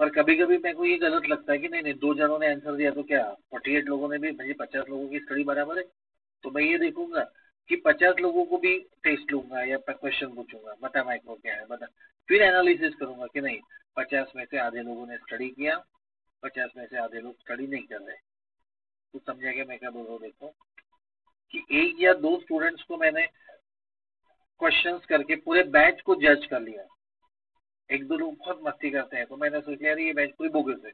पर कभी कभी मेरे को ये गलत लगता है कि नहीं नहीं, दो जनों ने आंसर दिया तो क्या? फोर्टी एट लोगों ने भी, मुझे पचास लोगों की स्टडी बराबर है। तो मैं ये देखूँगा कि पचास लोगों को भी टेस्ट लूँगा या क्वेश्चन पूछूँगा, बता माइक्रो क्या है, बता। फिर एनालिसिस करूँगा कि नहीं, पचास में से आधे लोगों ने स्टडी किया, पचास में से आधे लोग स्टडी नहीं कर रहे। तो समझा क्या मैं क्या बोल रहा हूँ, देखो, कि एक या दो स्टूडेंट्स को मैंने क्वेश्चंस करके पूरे बैच को जज कर लिया। एक दो लोग बहुत मस्ती करते हैं तो मैंने सोच लिया ये बैच पूरी बोगस है।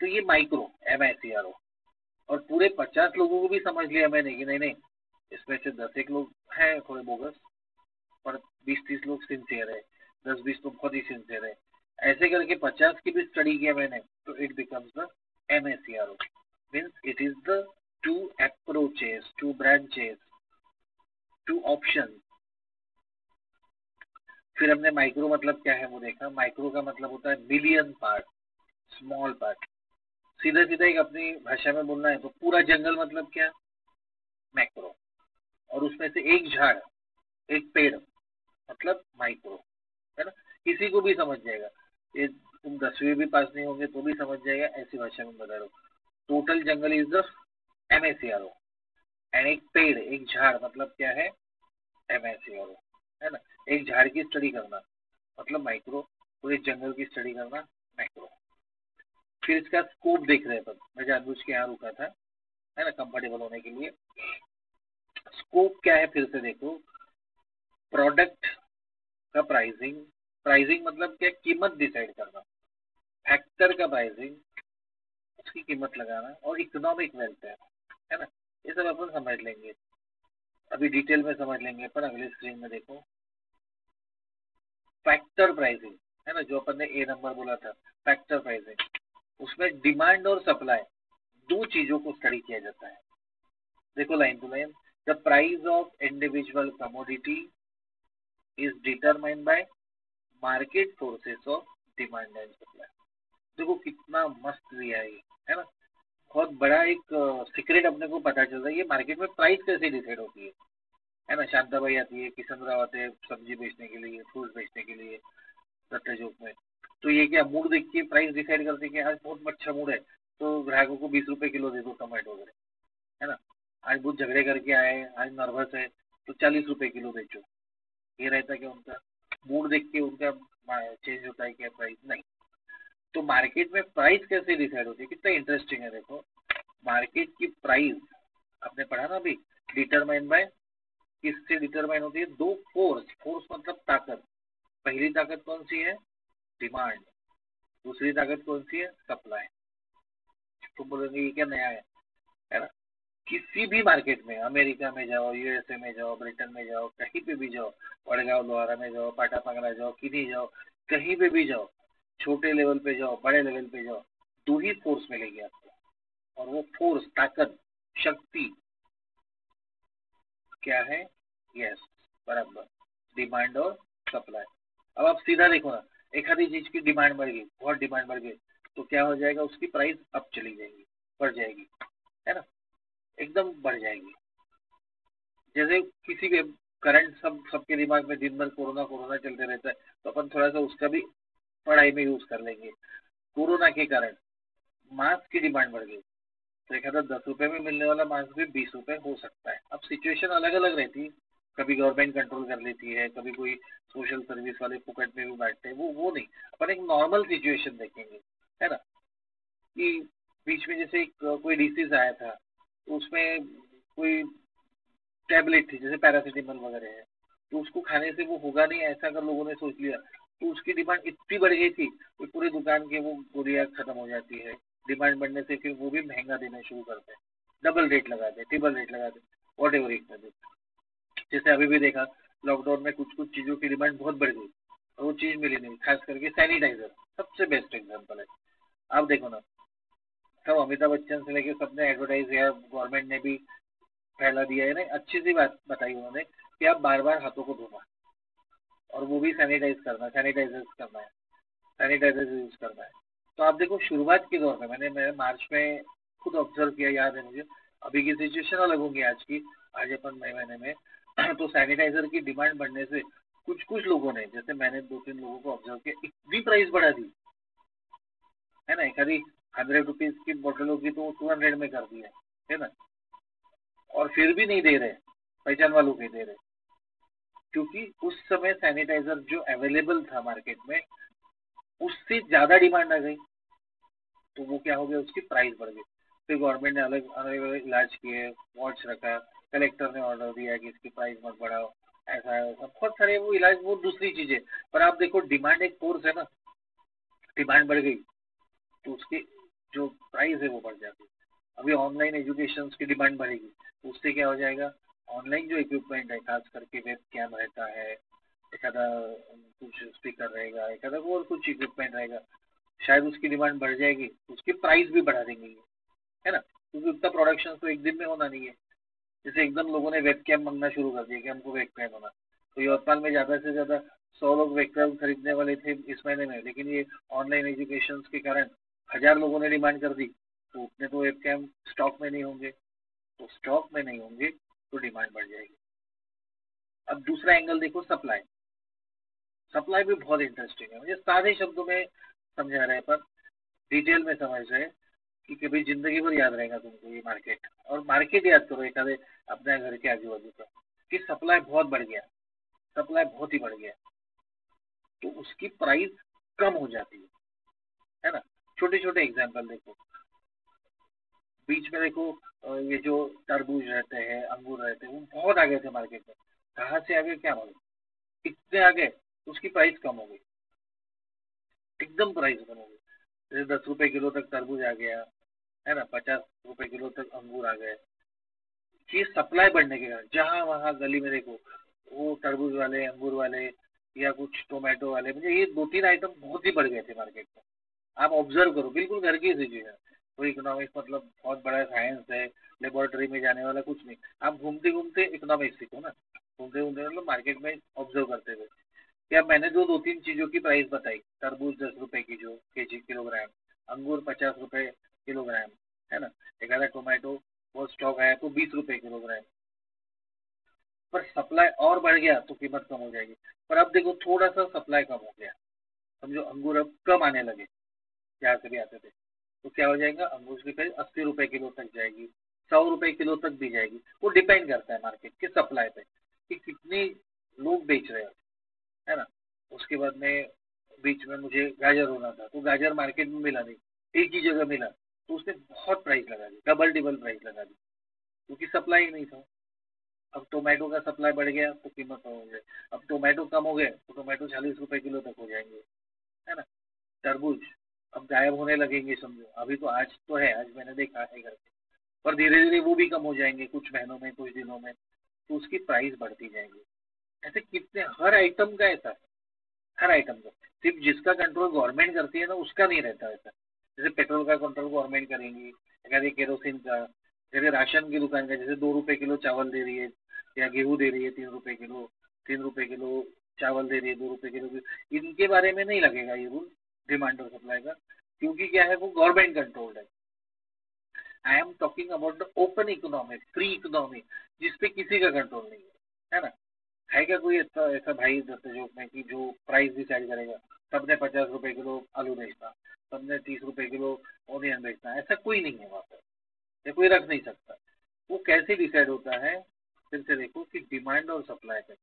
तो ये micro M I C R O और पूरे पचास लोगों को भी समझ लिया मैंने कि नहीं नहीं इसमें से दस एक लोग हैं थोड़े बोगस पर बीस तीस लोग सिंसियर है। दस बीस तो बहुत ही सिंसियर है। ऐसे करके पचास की भी स्टडी किया मैंने तो it becomes the M S C R O means it is the two approaches two branches two option फिर हमने माइक्रो मतलब क्या है वो देखा। माइक्रो का मतलब होता है मिलियन पार्ट स्मॉल पार्ट सीधा सीधा एक अपनी भाषा में बोलना है तो पूरा जंगल मतलब क्या? मैक्रो और उसमें से एक झाड़, एक पेड़ मतलब माइक्रो है ना? किसी को भी समझ जाएगा। ये तुम दसवीं भी पास नहीं होंगे तो भी समझ जाएगा, ऐसी भाषा में बता रहा total jungle is the M S C R O and एक पेड़, एक झाड़ मतलब क्या है? M S C R O है ना? एक झाड़ की स्टडी करना मतलब माइक्रो पूरे जंगल की स्टडी करना माइक्रो फिर इसका स्कोप देख रहे हैं मैं जानबूझ के यहाँ रुका था, है ना कंफर्टेबल होने के लिए। स्कोप क्या है फिर से देखो। प्रोडक्ट का प्राइसिंग प्राइसिंग मतलब क्या? कीमत डिसाइड करना। फैक्टर का प्राइसिंग उसकी कीमत लगाना और इकोनॉमिक है है ना। ये सब अपन समझ लेंगे। अभी डिटेल में समझ लेंगे, पर अगले स्क्रीन में देखो। फैक्टर प्राइसिंग है ना, जो अपन ने ए नंबर बोला था फैक्टर प्राइसिंग उसमें डिमांड और सप्लाई दो चीज़ों को स्टडी किया जाता है। देखो line two line the price of individual commodity is determined by market forces of demand and supply देखो कितना मस्त दिया है है ना? बहुत बड़ा एक सीक्रेट अपने को पता चल रहा है, ये मार्केट में प्राइस कैसे डिसाइड होती है? है ना शांता भाई आती है, किशन राव आते हैं सब्ज़ी बेचने के लिए फ्रूट बेचने के लिए दत्ता चौक में। तो ये क्या मूड देख के प्राइस डिसाइड करते हैं कि आज बहुत अच्छा मूड है तो ग्राहकों को बीस रुपए किलो दे दो टमाटो वगैरह, है ना? आज बहुत झगड़े करके आए आज नर्वस है तो चालीस रुपए किलो बेचो ये रहता क्या उनका? मूड देख के उनका चेंज होता है क्या प्राइस नहीं। तो मार्केट में प्राइस कैसे डिसाइड होती है? कितना इंटरेस्टिंग है देखो। मार्केट की प्राइस आपने पढ़ा ना अभी? डिटरमाइन बाय किससे डिटरमाइन होती है? दो फोर्स फोर्स मतलब ताकत. पहली ताकत कौन सी है? डिमांड दूसरी ताकत कौन सी है? सप्लाई तो बोलेंगे ये क्या नया है? है ना? किसी भी मार्केट में अमेरिका में जाओ यूएसए में जाओ ब्रिटेन में जाओ, कहीं पे भी जाओ, वड़गांव, लोहारा में जाओ पाटा पंगड़ा जाओ, किन्हीं जाओ, कहीं पे भी जाओ, छोटे लेवल पे जाओ, बड़े लेवल पे जाओ, दो ही फोर्स मिलेगी आपको। और वो फोर्स ताकत, शक्ति क्या है? यस बराबर। डिमांड और सप्लाई अब आप सीधा देखो ना एक आधी चीज़ की डिमांड बढ़ गई, बहुत डिमांड बढ़ गई तो क्या हो जाएगा? उसकी प्राइस अब चली जाएगी, बढ़ जाएगी, है ना? एकदम बढ़ जाएगी। जैसे किसी के करंट सब, सबके दिमाग में दिन भर कोरोना कोरोना चलते रहता है तो अपन थोड़ा सा उसका भी पढ़ाई में यूज़ कर लेंगे। कोरोना के कारण मास्क की डिमांड बढ़ गई। एक आधा दस रुपए में मिलने वाला मास्क भी बीस रुपए हो सकता है। अब सिचुएशन अलग अलग रहती है। कभी गवर्नमेंट कंट्रोल कर लेती है, कभी कोई सोशल सर्विस वाले फुकट में भी बैठते हैं, वो वो नहीं। अपन एक नॉर्मल सिचुएशन देखेंगे, है ना? कि बीच में जैसे एक, कोई डिसीज आया था तो उसमें कोई टैबलेट थी, जैसे पैरासिटामोल वगैरह है तो उसको खाने से वो होगा नहीं, ऐसा अगर लोगों ने सोच लिया तो उसकी डिमांड इतनी बढ़ गई थी कि पूरी दुकान के वो गोलियाँ खत्म हो जाती है। डिमांड बढ़ने से फिर वो भी महँगा देना शुरू करते हैं डबल रेट लगा दे ट्रिपल रेट लगा दे वॉट एवर रेट में जैसे अभी भी देखा लॉकडाउन में कुछ कुछ चीज़ों की डिमांड बहुत बढ़ गई, और वो चीज़ मिली नहीं, खास करके सैनिटाइजर सबसे बेस्ट एग्ज़ाम्पल है। आप देखो ना, सब अमिताभ बच्चन से लेके सबने एडवर्टाइज किया गवर्नमेंट ने भी फैला दिया है ना, अच्छी सी बात बताई उन्होंने कि आप बार बार हाथों को धोना, और वो भी सैनिटाइज करना सैनिटाइजर करना है सैनिटाइजर यूज़ करना है। तो आप देखो, शुरुआत के दौर में मैंने मैं मार्च में खुद ऑब्ज़र्व किया, याद है मुझे। अभी की सिचुएशन अलग होगी आज की, आज अपन मई महीने में। तो सैनिटाइजर की डिमांड बढ़ने से कुछ कुछ लोगों ने, जैसे मैंने दो तीन लोगों को ऑब्ज़र्व किया इतनी प्राइस बढ़ा दी। है ना, एक हंड्रेड रुपीज़ की बोतलों की तो टू हंड्रेड में कर दिया, है ना? और फिर भी नहीं दे रहे, पहचान वालों के दे रहे। क्योंकि उस समय सैनिटाइजर जो अवेलेबल था मार्केट में, उससे ज़्यादा डिमांड आ गई। तो वो क्या हो गया, उसकी प्राइस बढ़ गई। फिर गवर्नमेंट ने अलग अलग अलग इलाज किए वॉच रखा कलेक्टर ने ऑर्डर दिया कि इसकी प्राइस मत बढ़ाओ, ऐसा है बहुत सारे वो इलाज, वो दूसरी चीज़ें। पर आप देखो डिमांड एक कोर्स है ना। डिमांड बढ़ गई तो उसकी जो प्राइस है वो बढ़ जाती है। अभी ऑनलाइन एजुकेशन की डिमांड बढ़ेगी तो उससे क्या हो जाएगा? ऑनलाइन जो इक्विपमेंट है, खास करके वेब कैम रहता है, एक आधा कुछ स्पीकर रहेगा, एक आधा और कुछ इक्विपमेंट रहेगा। शायद उसकी डिमांड बढ़ जाएगी, उसकी प्राइस भी बढ़ा देंगे ये, है ना? क्योंकि उतना प्रोडक्शन तो एक दिन में होना नहीं है। जैसे एकदम लोगों ने वेब कैम मंगना शुरू कर दिया कि हमको वेब कैम होना। तो यवतमाल में ज़्यादा से ज़्यादा सौ लोग वेब कैम खरीदने वाले थे इस महीने में, लेकिन ये ऑनलाइन एजुकेशन के कारण हज़ार लोगों ने डिमांड कर दी। तो उतने तो वेब कैम स्टॉक में नहीं होंगे। तो स्टॉक में नहीं होंगे तो डिमांड बढ़ जाएगी। अब दूसरा एंगल देखो सप्लाई सप्लाई भी बहुत इंटरेस्टिंग है। मुझे सारे शब्दों में समझा रहे हैं, पर डिटेल में समझ रहे कि कभी ज़िंदगी भर याद रहेगा तुमको ये मार्केट और मार्केट याद करो, एक आधे अपने घर के आजू बाजू का कि सप्लाई बहुत बढ़ गया सप्लाई बहुत ही बढ़ गया। तो उसकी प्राइस कम हो जाती है है ना? छोटे छोटे एग्ज़ाम्पल देखो। बीच में देखो ये जो तरबूज रहते हैं, अंगूर रहते हैं, वो बहुत आगे थे मार्केट में। कहाँ से आगे, क्या मालूम? इतने आगे, उसकी प्राइस कम हो गई। एकदम प्राइस गई जैसे दस रुपए किलो तक तरबूज आ गया, है ना? पचास रुपए किलो तक अंगूर आ गए ये सप्लाई बढ़ने के कारण, जहाँ वहाँ गली में देखो, वो तरबूज वाले, अंगूर वाले या कुछ टोमेटो वाले, मुझे ये दो तीन आइटम बहुत ही बढ़ गए थे मार्केट में। आप ऑब्ज़र्व करो, बिल्कुल घर की है। कोई इकोनॉमिक्स मतलब बहुत बड़ा साइंस है लेबोरेटरी में जाने वाला कुछ नहीं। आप घूमते घूमते इकोनॉमिक्स सीखो ना। घूमते घूमते मतलब मार्केट में ऑब्ज़र्व करते हुए क्या मैंने जो दो तीन चीज़ों की प्राइस बताई, तरबूज दस रुपए की जो के जी किलोग्राम अंगूर पचास रुपए किलोग्राम है ना? एक आधा टोमेटो बहुत स्टॉक आया तो बीस रुपए किलोग्राम पर सप्लाई और बढ़ गया तो कीमत कम हो जाएगी। पर अब देखो थोड़ा सा सप्लाई कम हो गया। समझो, अंगूर अब कम आने लगे, यहाँ से भी आते थे। तो क्या हो जाएगा? अंगूर की प्राइस अस्सी रुपए किलो तक जाएगी, सौ रुपए किलो तक भी जाएगी। वो डिपेंड करता है मार्केट के सप्लाई पे कि कितने लोग बेच रहे हैं। है ना? उसके बाद में बीच में मुझे गाजर होना था तो गाजर मार्केट में मिला नहीं। एक ही जगह मिला तो उसने बहुत प्राइस लगा दी डबल टिबल प्राइस लगा दी, क्योंकि सप्लाई ही नहीं था। अब टोमेटो का सप्लाई बढ़ गया तो कीमत कम हो गई। अब टोमेटो कम हो गए तो टोमेटो चालीस रुपए किलो तक हो जाएँगे, है ना? तरबूज अब गायब होने लगेंगे, समझो। अभी तो आज तो है, आज मैंने देखा है घर पर धीरे धीरे वो भी कम हो जाएँगे, कुछ महीनों में, कुछ दिनों में तो उसकी प्राइस बढ़ती जाएगी। ऐसे कितने, हर आइटम का ऐसा है हर आइटम का। सिर्फ़ जिसका कंट्रोल गवर्नमेंट करती है ना, उसका नहीं रहता ऐसा। जैसे पेट्रोल का कंट्रोल गवर्नमेंट करेंगी, ये केरोसिन का जैसे राशन की दुकान का, जैसे दो रुपए किलो चावल दे रही है, या गेहूँ दे रही है तीन रुपए किलो, तीन रुपए किलो चावल दे रही है, दो रुपए किलो इनके बारे में नहीं लगेगा ये रूल डिमांड और सप्लाई का, क्योंकि क्या है, वो गवर्नमेंट कंट्रोल्ड है। I am talking about the open economy free economy जिसपे किसी का कंट्रोल नहीं है है ना? है क्या कोई ऐसा ऐसा भाई दत्तजोग में कि जो प्राइस डिसाइड करेगा? सबने पचास रुपए किलो आलू बेचना सबने तीस रुपए किलो ऑनियन बेचना ऐसा कोई नहीं है वहाँ पर। या कोई रख नहीं सकता। वो कैसे डिसाइड होता है? फिर से देखो कि डिमांड और सप्लाई पे।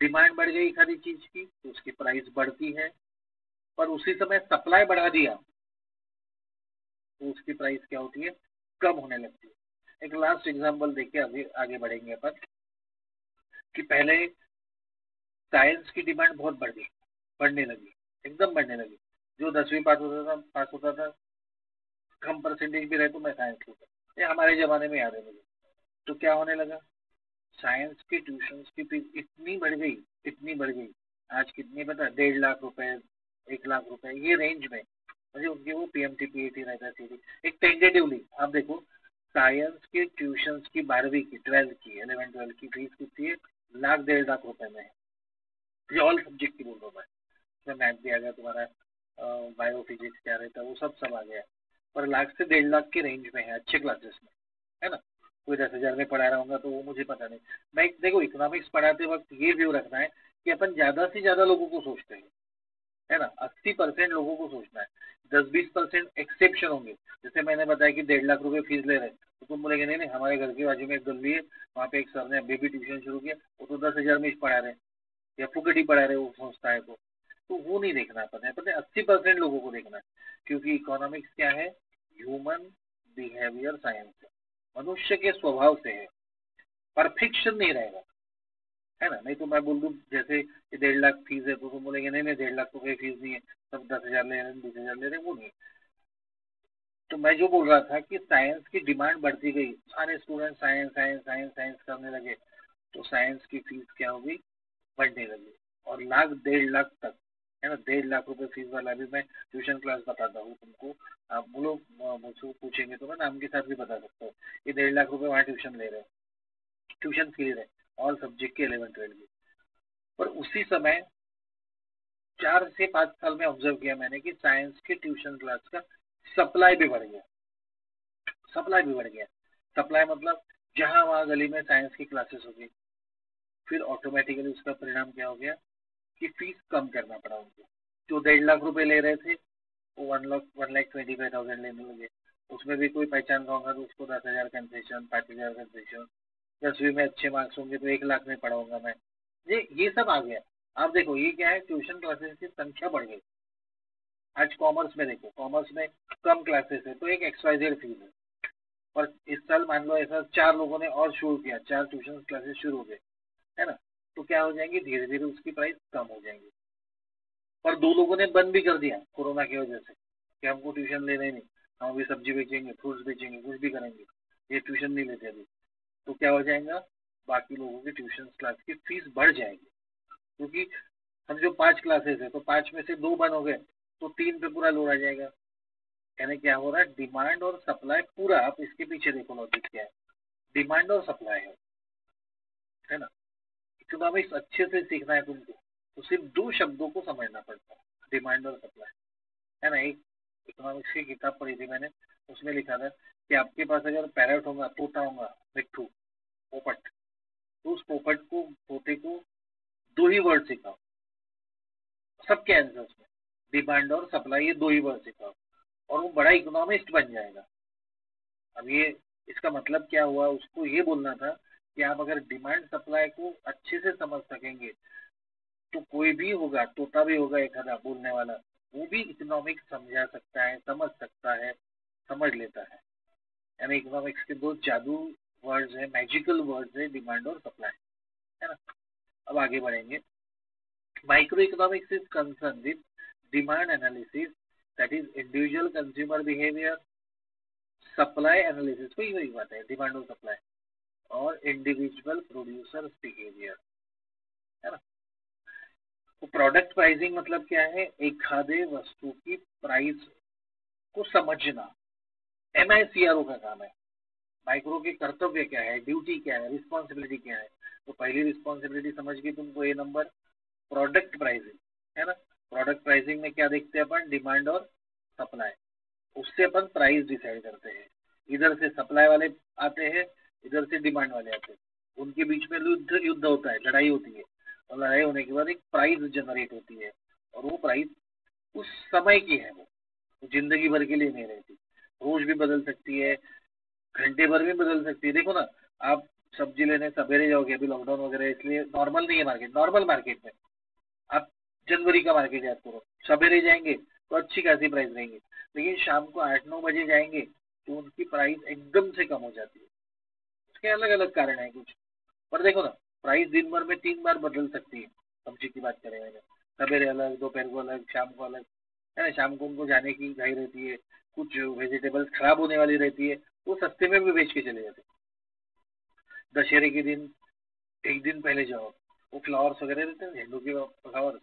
डिमांड बढ़ गई खाली चीज़ की तो उसकी प्राइस बढ़ती है। पर उसी समय सप्लाई बढ़ा दिया तो उसकी प्राइस क्या होती है? कम होने लगती है। एक लास्ट एग्जांपल देखिए अभी आगे बढ़ेंगे अपन। कि पहले साइंस की डिमांड बहुत बढ़ गई बढ़ने लगी, एकदम बढ़ने लगी। जो दसवीं पास होता था, पास होता था, कम परसेंटेज भी रहे तो मैं साइंस लेता। ये हमारे ज़माने में याद है मुझे। तो क्या होने लगा? साइंस की ट्यूशन की फ़ीस इतनी बढ़ गई, इतनी बढ़ गई। आज कितनी पता? डेढ़ लाख रुपए, एक लाख रुपए, ये रेंज में। मुझे उनके वो P M T P A T रहता थी एक टेंटेटिवली आप देखो साइंस के ट्यूशन की बारहवीं की ट्वेल्थ की एलेवन ट्वेल्थ की फ़ीस कितनी है? लाख डेढ़ लाख रुपए में है। ये ऑल सब्जेक्ट की बोल रहा हूँ मैं। मैथ भी आ गया, तुम्हारा बायो फिजिक्स क्या रहता है, वो सब सब आ गया। पर लाख से डेढ़ लाख के रेंज में है, अच्छे क्लासेस में, है ना? कोई दस हज़ार में पढ़ा रहा हूँ तो वो मुझे पता नहीं। मैं, देखो इकोनॉमिक्स पढ़ाते वक्त ये व्यू रखना है कि अपन ज़्यादा से ज़्यादा लोगों को सोचते हैं। है ना, अस्सी परसेंट लोगों को सोचना है। दस बीस परसेंट एक्सेप्शन होंगे। जैसे मैंने बताया कि डेढ़ लाख रुपए फ़ीस ले रहे हैं तो तुम बोलेंगे, नहीं नहीं, हमारे घर के बाजू में एक गली है, वहाँ पे एक सर ने बेबी ट्यूशन शुरू किया, वो तो दस हज़ार में पढ़ा रहे हैं, या फुकट ही पढ़ा रहे वो संस्था है तो वो नहीं देखना अपन है पता अस्सी परसेंट लोगों को देखना है, क्योंकि इकोनॉमिक्स क्या है? ह्यूमन बिहेवियर साइंस मनुष्य के स्वभाव से है। परफेक्शन नहीं रहेगा। है ना? नहीं तो मैं बोल दूँ, जैसे डेढ़ लाख फ़ीस है तो तुम बोलेंगे, नहीं नहीं, डेढ़ लाख तो कोई फ़ीस नहीं है, सब दस हज़ार ले रहे हैं, बीस हज़ार ले रहे हैं, वो नहीं। तो मैं जो बोल रहा था कि साइंस की डिमांड बढ़ती गई, सारे student science science science science करने लगे तो साइंस की फ़ीस क्या होगी बढ़ने लगी। और लाख, डेढ़ लाख तक, है ना? डेढ़ लाख रुपए फ़ीस वाला भी मैं ट्यूशन क्लास बताता हूँ तुमको। आप बोलो मुझसे पूछेंगे तो मैं नाम के साथ भी बता सकता हूँ ये डेढ़ लाख रुपए वहाँ ट्यूशन ले रहे हैं। ट्यूशन फ़ी ले रहे हैं। ऑल सब्जेक्ट के इलेवन ट्वेल्व की पर उसी समय चार से पाँच साल में ऑब्ज़र्व किया मैंने कि साइंस के ट्यूशन क्लास का सप्लाई भी बढ़ गया। सप्लाई भी बढ़ गया। सप्लाई मतलब जहाँ वहाँ गली में साइंस की क्लासेस हो। गई फिर ऑटोमेटिकली उसका परिणाम क्या हो गया कि फ़ीस कम करना पड़ा उनको। जो डेढ़ लाख रुपए ले रहे थे, वो one lakh one lakh twenty five thousand लेने लगे। उसमें भी कोई पहचान का होगा तो उसको दस हज़ार कंसेशन पाँच हज़ार कंसेशन दसवीं में अच्छे मार्क्स होंगे तो एक लाख में पढ़ाऊँगा मैं। ये ये सब आ गया। आप देखो, ये क्या है ट्यूशन क्लासेस की संख्या बढ़ गई। आज कॉमर्स में देखो कॉमर्स में कम क्लासेस है तो एक एक्सवाइजेड फ़ीस है। और इस साल मान लो ऐसा चार लोगों ने और शुरू किया, चार ट्यूशन क्लासेस शुरू हो गए, है ना? तो क्या हो जाएँगे धीरे धीरे उसकी प्राइस कम हो जाएँगी। और दो लोगों ने बंद भी कर दिया कोरोना की वजह से, कि हमको ट्यूशन लेना नहीं। हम अभी सब्ज़ी बेचेंगे फ्रूट्स बेचेंगे, कुछ भी करेंगे। ये ट्यूशन नहीं लेते अभी। तो क्या हो जाएगा? बाकी लोगों की ट्यूशन क्लास की फ़ीस बढ़ जाएगी। क्योंकि हम जो पाँच क्लासेस है तो पाँच में से दो बंद हो गए तो तीन पे पूरा लोड आ जाएगा। यानी क्या हो रहा है? डिमांड और सप्लाई पूरा, आप इसके पीछे देखो लॉजिक क्या है। डिमांड और सप्लाई है। है ना? इकोनॉमिक्स अच्छे से सीखना है तुमको तो सिर्फ़ दो शब्दों को समझना पड़ता है डिमांड और सप्लाई है ना? एक इकोनॉमिक्स की किताब पढ़ी थी मैंने, उसमें लिखा था कि आपके पास अगर पैरट होगा, तोता होगा मिट्टू पोपट। तो उस पोपट को तोते को दो ही वर्ड सिखाओ सबके आंसर्स में। डिमांड और सप्लाई ये दो ही वर्ड सिखाओ और वो बड़ा इकोनॉमिस्ट बन जाएगा। अब ये, इसका मतलब क्या हुआ? उसको ये बोलना था कि आप अगर डिमांड सप्लाई को अच्छे से समझ सकेंगे तो कोई भी होगा, तोता भी होगा एक आधा बोलने वाला। वो भी इकोनॉमिक्स समझा सकता है, समझ सकता है, समझ लेता है। यानी इकोनॉमिक्स के दो जादू वर्ड्स है मैजिकल वर्ड्स है डिमांड और सप्लाई है ना? अब आगे बढ़ेंगे। Micro economics is concern with demand analysis that is individual consumer behaviour supply analysis वही वही बात है डिमांड और सप्लाई और इंडिविजुअल प्रोड्यूसर बिहेवियर है ना? तो प्रोडक्ट प्राइसिंग मतलब क्या है? एक खाद्य वस्तु की प्राइस को समझना। एम आई सी आर ओ का काम है। माइक्रो के कर्तव्य क्या है? ड्यूटी क्या है? रिस्पॉन्सिबिलिटी क्या है? तो पहली रिस्पॉन्सिबिलिटी समझ गई तुमको ये नंबर प्रोडक्ट प्राइसिंग है ना? प्रोडक्ट प्राइसिंग में क्या देखते हैं अपन? डिमांड और सप्लाई उससे अपन प्राइस डिसाइड करते हैं। इधर से सप्लाई वाले आते हैं, इधर से डिमांड वाले आते हैं। उनके बीच में युद्ध युद्ध होता है, लड़ाई होती है। और लड़ाई होने के बाद एक प्राइस जनरेट होती है। और वो प्राइस उस समय की है वो ज़िंदगी भर के लिए नहीं रहती। रोज भी बदल सकती है घंटे भर भी बदल सकती है। देखो ना, आप सब्ज़ी लेने सवेरे जाओगे, अभी लॉकडाउन वगैरह इसलिए नॉर्मल नहीं है मार्केट नॉर्मल मार्केट में आप जनवरी का मार्केट याद करो, सवेरे जाएँगे तो अच्छी खासी प्राइस रहेंगी। लेकिन शाम को आठ नौ बजे जाएँगे तो उनकी प्राइस एकदम से कम हो जाती है। उसके अलग अलग कारण है कुछ। पर देखो ना प्राइस दिन भर में तीन बार बदल सकती है। सब्ज़ी की बात करें अगर सवेरे अलग, दोपहर को अलग, शाम को अलग। है ना, शाम को उनको जाने की घाई रहती है, कुछ वेजिटेबल्स खराब होने वाली रहती है। वो सस्ते में भी बेच के चले जाते दशहरे के दिन, एक दिन पहले जाओ, वो फ्लावर्स वगैरह रहते हैं, झंडू के फ्लावर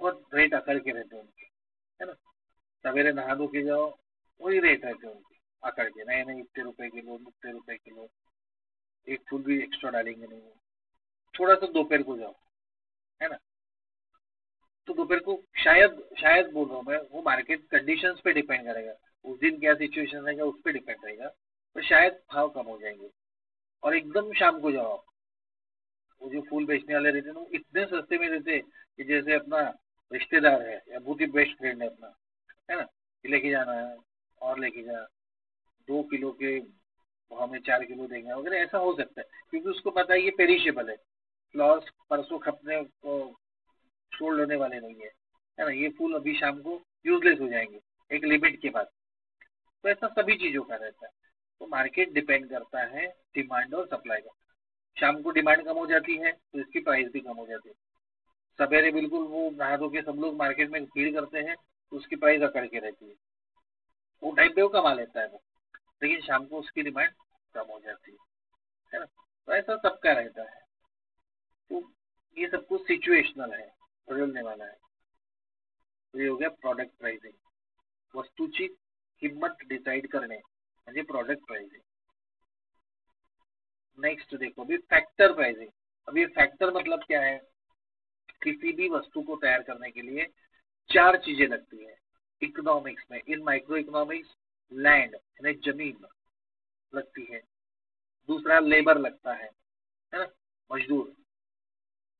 बहुत रेट अकड़ के रहते हैं उनके, है ना? सवेरे नहा धो के जाओ, वही रेट रहते हैं उनके अकड़ के नए नए इतने रुपए किलो, इतने रुपए किलो, एक फूल भी एक्स्ट्रा डालेंगे नहीं। थोड़ा सा दोपहर को जाओ, है ना? तो दोपहर को शायद शायद बोल रहा हूँ मैं, वो मार्केट कंडीशंस पे डिपेंड करेगा। उस दिन क्या सिचुएशन रहेगा, उस पर डिपेंड रहेगा। तो शायद भाव कम हो जाएँगे। और एकदम शाम को जाओ आप। वो जो फूल बेचने वाले रहते हैं वो इतने सस्ते में देते कि जैसे अपना रिश्तेदार है या बहुत ही बेस्ट फ्रेंड है अपना, है ना? कि लेके जाना है, और लेके जा। दो किलो के भाव में चार किलो देंगे, वगैरह ऐसा हो सकता है। क्योंकि उसको पता है ये पेरिशेबल है। फ्लावर्स परसों खपने को छोड़ लेने वाले नहीं है। है ना? ये फूल अभी शाम को यूजलेस हो जाएँगे। एक लिमिट के बाद। तो ऐसा सभी चीज़ों का रहता है। तो मार्केट डिपेंड करता है डिमांड और सप्लाई का। शाम को डिमांड कम हो जाती है तो इसकी प्राइस भी कम हो जाती है। सवेरे बिल्कुल वो नहा धो के सब लोग मार्केट में भीड़ करते हैं तो उसकी प्राइस अकड़ के रहती है। वो टाइम पे वो कमा लेता है वो। लेकिन शाम को उसकी डिमांड कम हो जाती है। है ना? तो ऐसा सबका रहता है। तो ये सब कुछ सिचुएशनल है, बदलने वाला है। तो ये हो गया प्रोडक्ट प्राइसिंग वस्तूची किंमत डिसाइड करणे म्हणजे प्रोडक्ट प्राइसिंग नेक्स्ट देखो, अभी फैक्टर प्राइसिंग अभी फैक्टर मतलब क्या है? किसी भी वस्तु को तैयार करने के लिए चार चीज़ें लगती है. इकोनॉमिक्स में, इन माइक्रो इकोनॉमिक्स लैंड यानी ज़मीन लगती है. दूसरा लेबर लगता है है ना? मजदूर.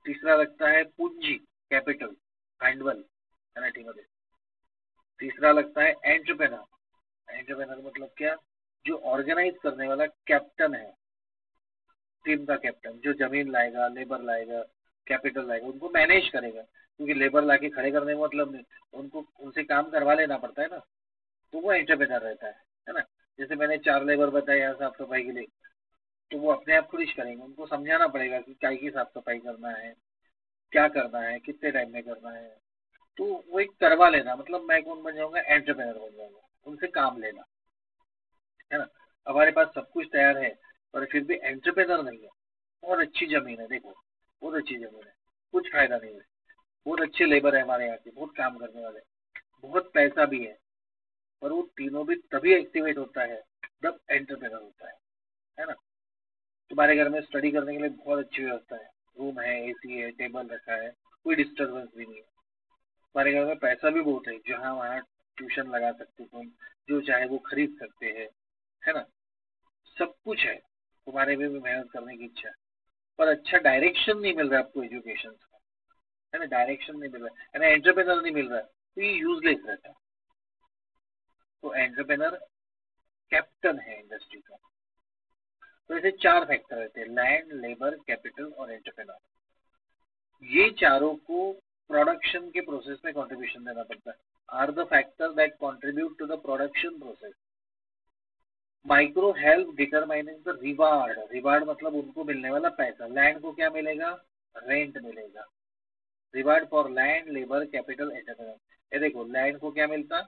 तीसरा लगता है पूंजी कैपिटल भांडवल तीसरा लगता है एंटरप्रेनर एंटरप्रेनर मतलब क्या? जो ऑर्गेनाइज करने वाला कैप्टन है। टीम का कैप्टन जो ज़मीन लाएगा लेबर लाएगा कैपिटल लाएगा, उनको मैनेज करेगा। क्योंकि लेबर ला के खड़े करने का मतलब नहीं, उनको, उनसे काम करवा लेना पड़ता है ना। तो वो एंटरप्रेनर रहता है है ना? जैसे मैंने चार लेबर बताए यहाँ साफ़ सफ़ाई के लिए तो वो अपने आप खुद ही करेंगे। उनको समझाना पड़ेगा कि क्या की साफ़ सफ़ाई करना है, क्या करना है, कितने टाइम में करना है। तो वो एक करवा लेना मतलब मैं कौन बन जाऊँगा? एंटरप्रेनर बन जाऊँगा। उनसे काम लेना, है ना? हमारे पास सब कुछ तैयार है, पर फिर भी एंटरप्रेनर नहीं है। बहुत अच्छी ज़मीन है, देखो, बहुत अच्छी ज़मीन है, कुछ फ़ायदा नहीं है। बहुत अच्छे लेबर है हमारे यहाँ के, बहुत काम करने वाले, बहुत पैसा भी है, पर वो तीनों भी तभी एक्टिवेट होता है, जब एंटरप्रेनर होता है है ना? तुम्हारे घर में स्टडी करने के लिए बहुत अच्छी व्यवस्था है रूम है एसी है टेबल रखा है, कोई डिस्टर्बेंस भी नहीं है। तुम्हारे घर में पैसा भी बहुत है जहाँ वहाँ ट्यूशन लगा सकते तुम जो चाहे वो खरीद सकते हैं, है ना? सब कुछ है, तुम्हारे में भी मेहनत करने की इच्छा पर अच्छा डायरेक्शन नहीं मिल रहा आपको एजुकेशन का है ना? डायरेक्शन नहीं मिल रहा। है ना? एंटरप्रेनर नहीं मिल रहा। तो ये यूजलेस रहता है। तो एंटरप्रेनर कैप्टन है इंडस्ट्री का। तो ऐसे चार फैक्टर रहते हैं लैंड लेबर कैपिटल और एंटरप्रेनर ये चारों को प्रोडक्शन के प्रोसेस में कंट्रीब्यूशन देना पड़ता है। Are the factor that contribute to the production process micro help determining the reward reward मतलब उनको मिलने वाला पैसा। लैंड को क्या मिलेगा? रेंट मिलेगा। Reward for land labour capital entrepreneur ये देखो लैंड को क्या मिलता?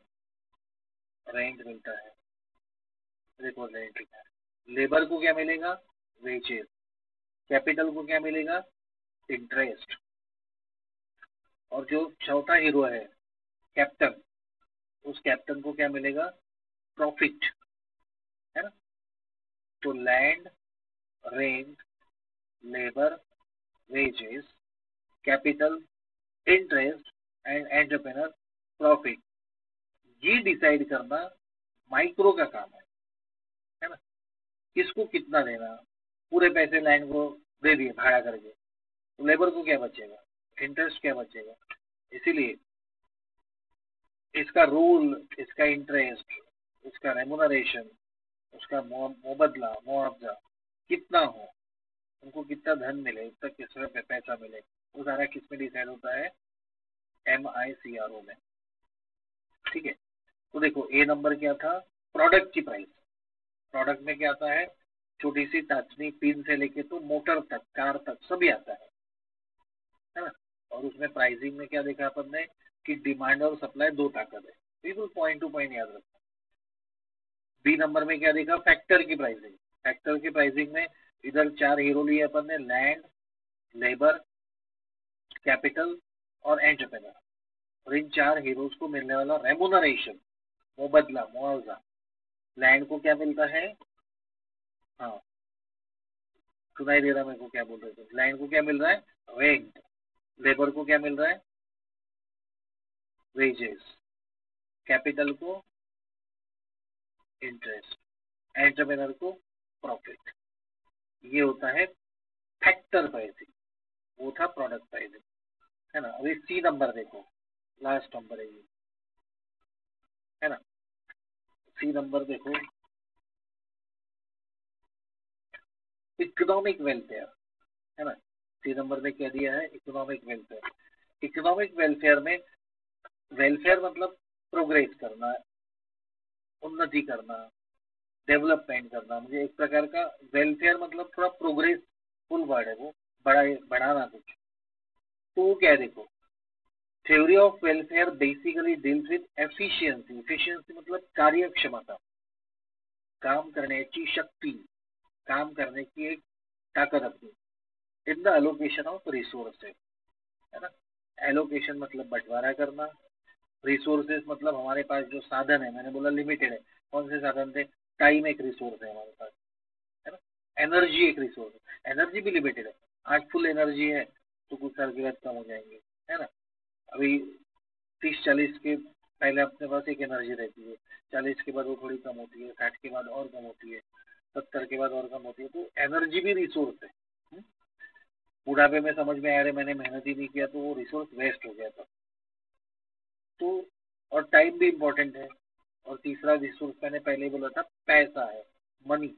रेंट मिलता है। देखो रेंट लेबर को क्या मिलेगा? वेजेस कैपिटल को क्या मिलेगा? इंटरेस्ट और जो चौथा हीरो है कैप्टन उस कैप्टन को क्या मिलेगा? प्रॉफिट है ना? तो land rent labour wages capital interest and entrepreneur profit ये डिसाइड करना माइक्रो का काम है है ना? किसको कितना देना? पूरे पैसे लैंड को दे दिए, भाड़ा करके। तो लेबर को क्या बचेगा? इंटरेस्ट क्या बचेगा? इसीलिए इसका रूल इसका इंटरेस्ट इसका रेमुनरेशन उसका मुबदला, मुआवजा कितना हो, उनको कितना धन मिले उसका किस पे पैसा मिले, वो सारा किसमें डिसाइड होता है M I C R O में। ठीक है? तो देखो ए नंबर क्या था? प्रोडक्ट की प्राइस प्रोडक्ट में क्या आता है? छोटी सी टाचनी पिन से लेके तो मोटर तक कार तक, सभी आता है। है ना? और उसमें प्राइसिंग में क्या देखा अपन ने? कि डिमांड और सप्लाई दो ताकत है। बिल्कुल पॉइंट टू पॉइंट याद रखना बी नंबर में क्या देखा? फैक्टर की प्राइसिंग फैक्टर की प्राइसिंग में इधर चार हीरो लिए अपन ने लैंड लेबर कैपिटल और एंटरप्रेनर और इन चार हीरोज को मिलने वाला रेमोनरेशन मुबदला, मुआवजा। लैंड को क्या मिलता है? हाँ। सुनाई दे रहा मेरे को क्या बोल रहे थे? लैंड को क्या मिल रहा है? रेंट लेबर को क्या मिल रहा है? वेजेस कैपिटल को इंटरेस्ट एंटरप्रेनर को प्रॉफिट ये होता है फैक्टर प्राइसिंग वो था प्रोडक्ट प्राइसिंग है ना? अभी सी नंबर देखो. लास्ट नंबर है ये. है ना? सी नंबर देखो. इकोनॉमिक वेलफेयर है ना? सी नंबर में क्या दिया है? इकोनॉमिक वेलफेयर इकोनॉमिक वेलफेयर में वेलफेयर मतलब प्रोग्रेस करना, उन्नति करना डेवलपमेंट करना। मुझे एक प्रकार का वेलफेयर मतलब थोड़ा प्रोग्रेसफुल वर्ड है वो, बड़ा, बढ़ाना कुछ। तो वो क्या देखो theory of welfare basically deals with efficiency efficiency मतलब कार्य क्षमता काम करने की शक्ति। काम करने की एक ताकत अपनी in the allocation of resources है ना? एलोकेशन मतलब बंटवारा करना रिसोर्सेज मतलब हमारे पास जो साधन है, मैंने बोला लिमिटेड है, कौन से साधन थे? टाइम एक रिसोर्स है हमारे पास, है ना? एनर्जी एक रिसोर्स है। एनर्जी भी लिमिटेड है। आज फुल एनर्जी है तो कुछ साल के बाद कम हो जाएँगे, है ना? अभी तीस, चालीस के, पहले अपने पास एक एनर्जी रहती है। चालीस के बाद वो थोड़ी कम होती है, साठ के बाद और कम होती है, सत्तर के बाद और कम होती है तो एनर्जी भी रिसोर्स है। हम्म? बुढ़ापे में समझ में आ रहे मैंने मेहनत ही नहीं किया तो वो रिसोर्स वेस्ट हो गया था। तो और टाइम भी इम्पोर्टेंट है। और तीसरा रिसोर्स मैंने पहले बोला था, पैसा है मनी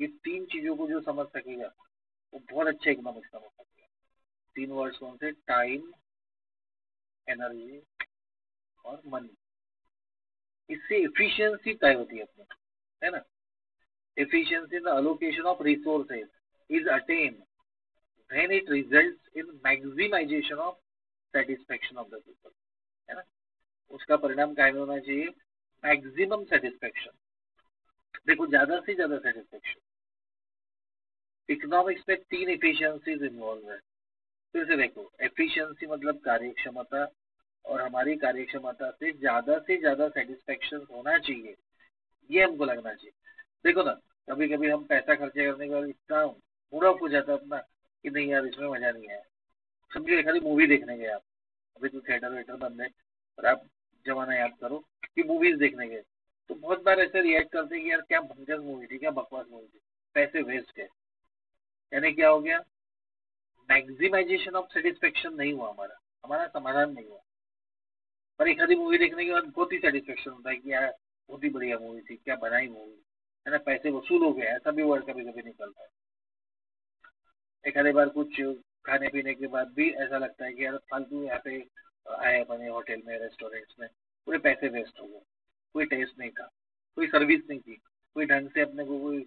ये तीन चीज़ों को जो समझ सकेगा, वो बहुत अच्छा इकोनॉमिक्स समझ सकेगा तीन वर्ड्स कौन से? टाइम एनर्जी और मनी इससे एफिशिएंसी तय होती है अपने है ना? Efficiency the allocation of resources, is attained when it results in maximization of satisfaction of the people, है ना? उसका परिणाम क्या होना चाहिए मैक्सिमम सेटिस्फेक्शन देखो, ज़्यादा से ज़्यादा सेटिस्फेक्शन इकोनॉमिक्स में तीन इफिशियंसीज इन्वॉल्व है। फिर से देखो एफिशिएंसी मतलब कार्यक्षमता और हमारी कार्यक्षमता से ज़्यादा से ज़्यादा सेटिस्फेक्शन होना चाहिए। ये हमको लगना चाहिए। देखो ना कभी कभी हम पैसा खर्चे करने के बाद इतना मूड ऑफ़ हो जाता है अपना कि नहीं यार, इसमें मज़ा नहीं आया। समझो खाली मूवी देखने गए आप। अभी तो थिएटर वेटर बंद है और आप जमाना याद करो, कि मूवीज़ देखने गए। तो बहुत बार ऐसे रिएक्ट करते हैं कि यार क्या भंगस मूवी थी, क्या बकवास मूवी थी। पैसे वेस्ट है यानी क्या हो गया? मैक्सिमाइजेशन ऑफ़ सेटिस्फेक्शन नहीं हुआ हमारा। हमारा समाधान नहीं हुआ। पर एक आधी मूवी देखने के बाद बहुत ही सेटिस्फेक्शन होता है कि यार, बहुत ही बढ़िया मूवी थी, क्या बनाई मूवी है ना, पैसे वसूल हो गए ऐसा भी वर्ड कभी कभी निकलता है। एक आधे बार कुछ खाने पीने के बाद भी ऐसा लगता है कि यार, फालतू यहाँ पे आए अपने होटल में रेस्टोरेंट्स में, पूरे पैसे वेस्ट हो गए कोई टेस्ट नहीं था, कोई सर्विस नहीं थी कोई ढंग से अपने को कोई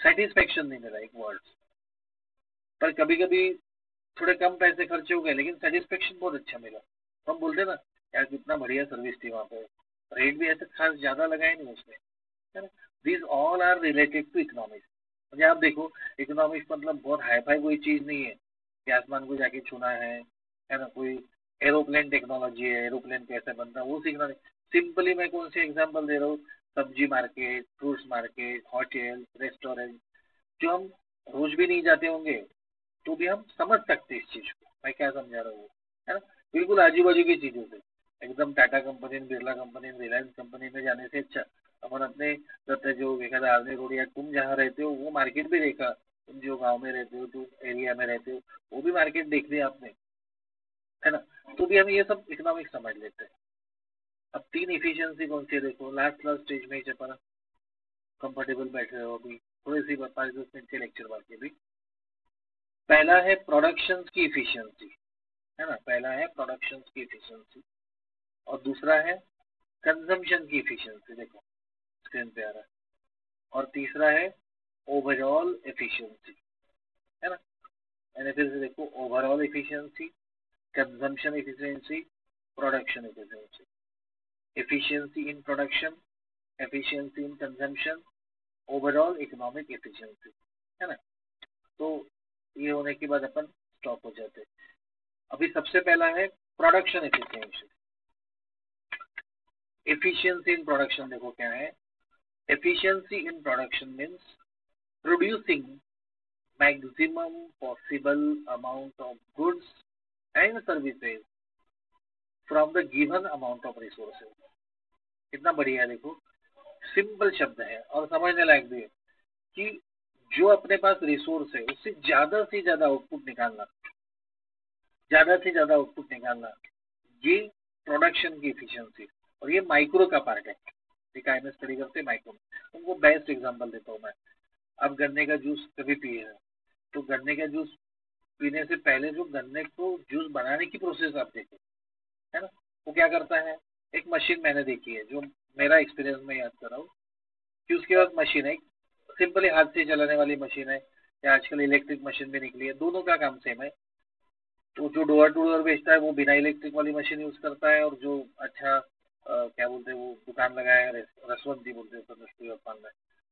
सेटिस्फेक्शन नहीं मिला, एक वर्ड पर कभी कभी थोड़े कम पैसे खर्चे हो गए, लेकिन सेटिस्फेक्शन बहुत अच्छा मिला। हम बोलते ना, यार, कितना बढ़िया सर्विस थी वहाँ पे। रेट भी ऐसे खास ज़्यादा लगाए नहीं उसमें है ना? This all are related to economics मुझे आप देखो इकोनॉमिक्स मतलब बहुत हाई फाई कोई चीज़ नहीं है। कि आसमान को जाके छूना है है ना? कोई एरोप्लेन टेक्नोलॉजी है, एरोप्लेन कैसे बनता है, वो सीखना सिंपली मैं कौन सी एग्ज़ाम्पल दे रहा हूँ? सब्ज़ी market, fruits market, hotel, restaurant. जो हम रोज भी नहीं जाते होंगे तो भी हम समझ सकते इस चीज़ को। मैं क्या समझा रहा हूँ? है ना? बिल्कुल आजू बाजू की चीज़ों से। एकदम Tata company, Birla company, Reliance company में जाने से अच्छा। अपन अपने रहते जो एखादा आर्मी रोड या तुम जहाँ रहते हो, वो मार्केट भी देखा। तुम जो गाँव में रहते हो जो एरिया में रहते हो, वो भी मार्केट देख लिया आपने। है ना? तो भी हम ये सब इकोनॉमिक समझ लेते हैं। अब तीन इफिशियंसी कौन सी देखो? लास्ट लास्ट स्टेज में अपन कंफर्टेबल बैठे हो अभी, थोड़ी सी पाँच दस मिनट के लेक्चर बाकी अभी। पहला है प्रोडक्शन की इफिशियंसी है ना? पहला है प्रोडक्शन की इफिशियंसी और दूसरा है कंजम्पशन की इफिशियंसी देखो स्क्रीन पे आ रहा है। और तीसरा है ओवरऑल एफिशिएंसी है ना? मैंने फिर से देखो overall efficiency consumption efficiency production efficiency efficiency in production efficiency in consumption overall economic efficiency है ना? तो ये होने के बाद अपन स्टॉप हो जाते अभी सबसे पहला है production efficiency efficiency in production देखो क्या है। Efficiency in production means producing maximum possible amount of goods and services from the given amount of resources. कितना बढ़िया है देखो। सिंपल शब्द है और समझने लायक भी है कि जो अपने पास रिसोर्स है, उससे ज़्यादा से ज़्यादा आउटपुट निकालना, ज़्यादा से ज़्यादा आउटपुट निकालना, ये प्रोडक्शन की इफिशियंसी और ये माइक्रो का पार्ट है। काय में स्टडी करते हैं माइक्रो में। उनको बेस्ट एग्ज़ाम्पल देता हूँ मैं। अब गन्ने का जूस कभी पिए हैं तो गन्ने का जूस पीने से पहले जो गन्ने को जूस बनाने की प्रोसेस आप देखो है ना? वो क्या करता है? एक मशीन मैंने देखी है, जो मेरा एक्सपीरियंस में याद कर रहा हूँ कि उसके बाद मशीन है सिंपली हाथ से चलाने वाली मशीन है, या आजकल इलेक्ट्रिक मशीन भी निकली है, दोनों का काम सेम है। तो जो डोर टू डोर बेचता है, वो बिना इलेक्ट्रिक वाली मशीन यूज़ करता है, और जो अच्छा क्या बोलते हैं, वो दुकान लगाया है रसवंती बोलते हैं पान में।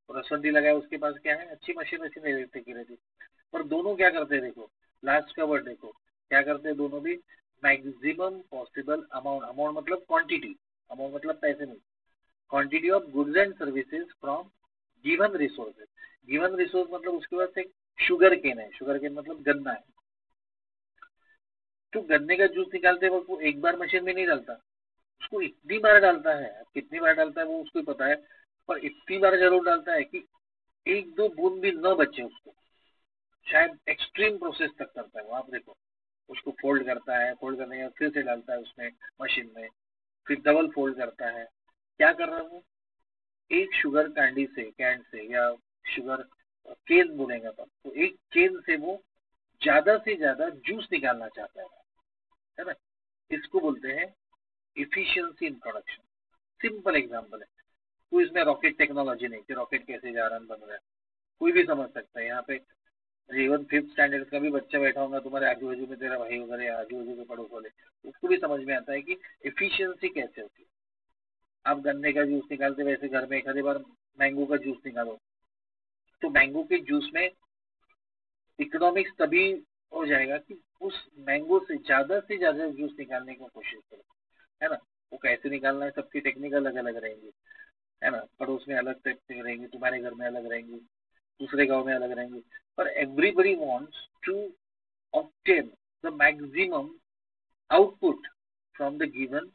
तो रसवंती लगाया, उसके पास क्या है, अच्छी मशीन मशीन इलेक्ट्रिक की रहती पर दोनों क्या करते हैं, देखो लास्ट का वर्ड देखो। क्या करते हैं दोनों भी? मैक्सिमम पॉसिबल अमाउंट अमाउंट मतलब क्वांटिटी अमाउंट मतलब पैसे नहीं। Quantity of goods and services from given resources given resource मतलब उसके पास एक शुगर केन है। शुगर केन मतलब गन्ना है। तो गन्ने का जूस निकालते वक्त वो एक बार मशीन में नहीं डालता। उसको इतनी बार डालता है, कितनी बार डालता है वो उसको पता है। पर इतनी बार ज़रूर डालता है कि एक दो बूंद भी न बचे उसको। शायद एक्सट्रीम प्रोसेस तक करता है वो, आप देखो। उसको फोल्ड करता है फोल्ड करने के बाद फिर से डालता है उसमें मशीन में, फिर डबल फोल्ड करता है। क्या कर रहा है वो? एक शुगर कैंडी से कैंड से, या शुगर केन बोलेगा तब तो एक केन से वो ज़्यादा से ज़्यादा जूस निकालना चाहता है। है ना? इसको बोलते हैं efficiency in production simple example है। कोई इसमें रॉकेट टेक्नोलॉजी नहीं, कि रॉकेट कैसे जा रहा बन रहा है। कोई भी समझ सकता है। यहाँ पे इवन फिफ्थ स्टैंडर्ड का भी बच्चा बैठा होगा, तुम्हारे आजू बाजू में तेरा भाई वगैरह आजू बाजू के पड़ोस वाले। उसको भी समझ में आता है कि एफिशिएंसी कैसे होती है। आप गन्ने का जूस निकालते वैसे घर में एक आधे बार मैंगो का जूस निकालो। तो मैंगो के जूस में इकोनॉमिक्स तभी हो जाएगा कि उस मैंगो से ज़्यादा से ज़्यादा जूस निकालने की कोशिश करो। है ना? वो कैसे निकालना है, सबकी टेक्निक अलग अलग रहेंगी। है ना? पड़ोस में अलग टेक्निक रहेंगी, तुम्हारे घर में अलग रहेंगी। दूसरे गाँव में अलग रहेंगे। पर everybody wants to obtain the maximum output from the given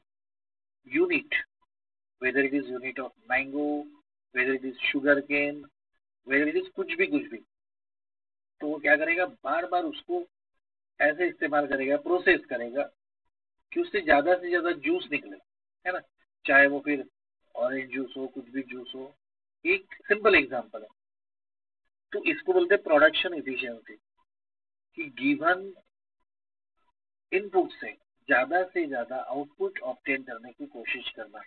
unit whether it is unit of mango, whether it is sugar cane, whether it is कुछ भी कुछ भी। तो वो क्या करेगा? बार बार उसको ऐसे इस्तेमाल करेगा प्रोसेस करेगा कि उससे ज़्यादा से ज़्यादा जूस निकले है ना? चाहे वो फिर ऑरेंज जूस हो कुछ भी जूस हो। एक सिंपल एग्जांपल है। तो इसको बोलते हैं प्रोडक्शन इफिशियंसी कि गिवन इनपुट से ज़्यादा से ज़्यादा आउटपुट ऑप्टेन करने की कोशिश करना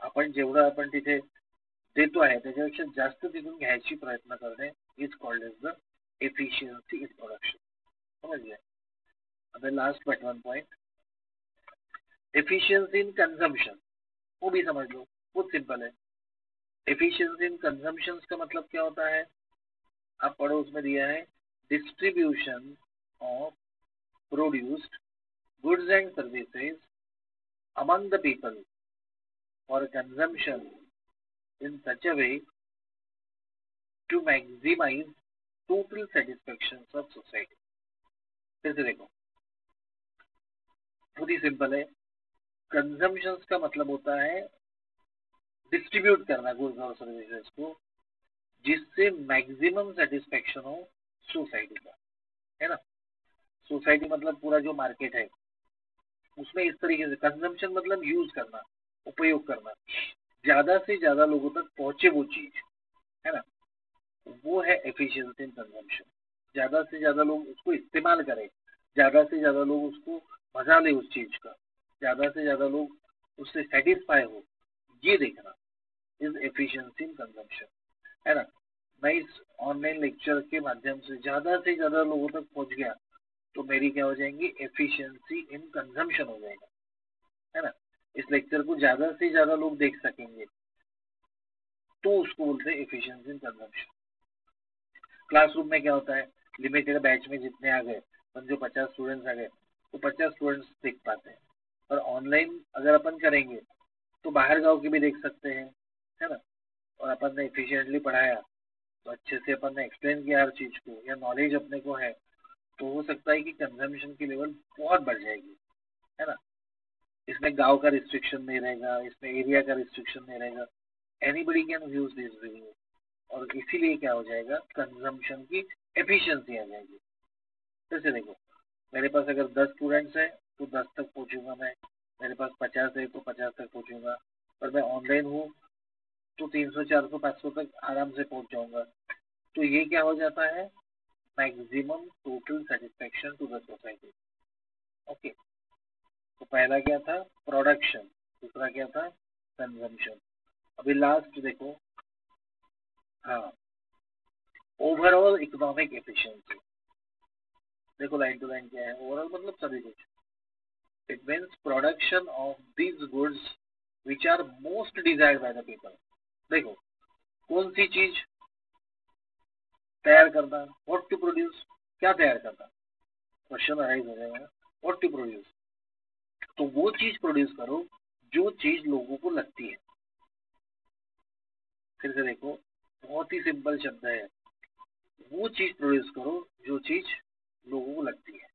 आपण जेवढं आपण तिथे देतो आहे, त्याच्यापेक्षा जास्त तिथून घ्यायची प्रयत्न करणे is called as the efficiency in production समझ गया अब last but one point efficiency in consumption वो भी समझ लो बहुत सिंपल है एफिशियंसी इन कंजम्पशन का मतलब क्या होता है? आप पढ़ो, उसमें दिया है distribution of produced goods and services among the people for consumption in such a way to maximize total satisfaction of society. फिर से देखो बहुत ही सिंपल है कंजम्पशन का मतलब होता है डिस्ट्रीब्यूट करना गुड्स और सर्विसेज़ को जिससे मैक्सिमम सेटिस्फेक्शन हो सोसाइटी का है ना? सोसाइटी मतलब पूरा जो मार्केट है, उसमें इस तरीके से कंजम्पशन मतलब यूज़ करना, उपयोग करना, ज़्यादा से ज़्यादा लोगों तक पहुँचे वो चीज़, है ना? वो है एफिशिएंसी इन कंजम्पशन ज़्यादा से ज़्यादा लोग उसको इस्तेमाल करें, ज़्यादा से ज़्यादा लोग उसको मज़ा ले उस चीज़ का, ज़्यादा से ज़्यादा लोग उससे सेटिस्फाई हो, ये देखना इज़ एफिशिएंसी इन कंजम्पशन है ना? मैं इस ऑनलाइन लेक्चर के माध्यम से ज़्यादा से ज़्यादा लोगों तक पहुँच गया तो मेरी क्या हो जाएगी? एफिशिएंसी इन कंजम्पशन हो जाएगा, है ना? इस लेक्चर को ज़्यादा से ज़्यादा लोग देख सकेंगे तो उसको बोलते हैं एफिशिएंसी इन कंजम्पशन क्लासरूम में क्या होता है? लिमिटेड बैच में जितने आ गए जो पचास स्टूडेंट्स आ गए तो पचास स्टूडेंट्स देख पाते हैं। और ऑनलाइन अगर अपन करेंगे तो बाहर गाँव के भी देख सकते हैं, है ना? और अपन ने एफिशिएंटली पढ़ाया। तो अच्छे से अपन ने एक्सप्लेन किया हर चीज़ को, या नॉलेज अपने को है तो हो सकता है कि कंजम्पशन की लेवल बहुत बढ़ जाएगी, है ना? इसमें गाँव का रिस्ट्रिक्शन नहीं रहेगा, इसमें एरिया का रिस्ट्रिक्शन नहीं रहेगा। Anybody can use this review और इसीलिए क्या हो जाएगा कंजम्पशन की एफिशिएंसी आ जाएगी। फिर से देखो, मेरे पास अगर दस स्टूडेंट्स हैं तो दस तक पहुंचूँगा मैं। मेरे पास पचास है तो पचास तक पहुंचूँगा। पर मैं ऑनलाइन हूँ तो तीन सौ चार सौ पाँच सौ तक आराम से पहुँच जाऊँगा। तो ये क्या हो जाता है? Maximum total satisfaction to the society okay तो पहला क्या था? प्रोडक्शन दूसरा क्या था? कंजम्पशन अभी लास्ट देखो। हाँ। ओवरऑल इकोनॉमिक एफिशिएंसी देखो लाइन टू लाइन क्या है? ओवरऑल मतलब सभी कुछ। It means production of these goods which are most desired by the people देखो कौन सी चीज़ तैयार करना वॉट टू प्रोड्यूस क्या तैयार करना क्वेश्चन अराइज हो जाएगा। वॉट टू प्रोड्यूस तो वो चीज़ प्रोड्यूस करो जो चीज़ लोगों को लगती है। फिर से देखो, बहुत ही सिंपल शब्द है। वो चीज़ प्रोड्यूस करो जो चीज़ लोगों को लगती है।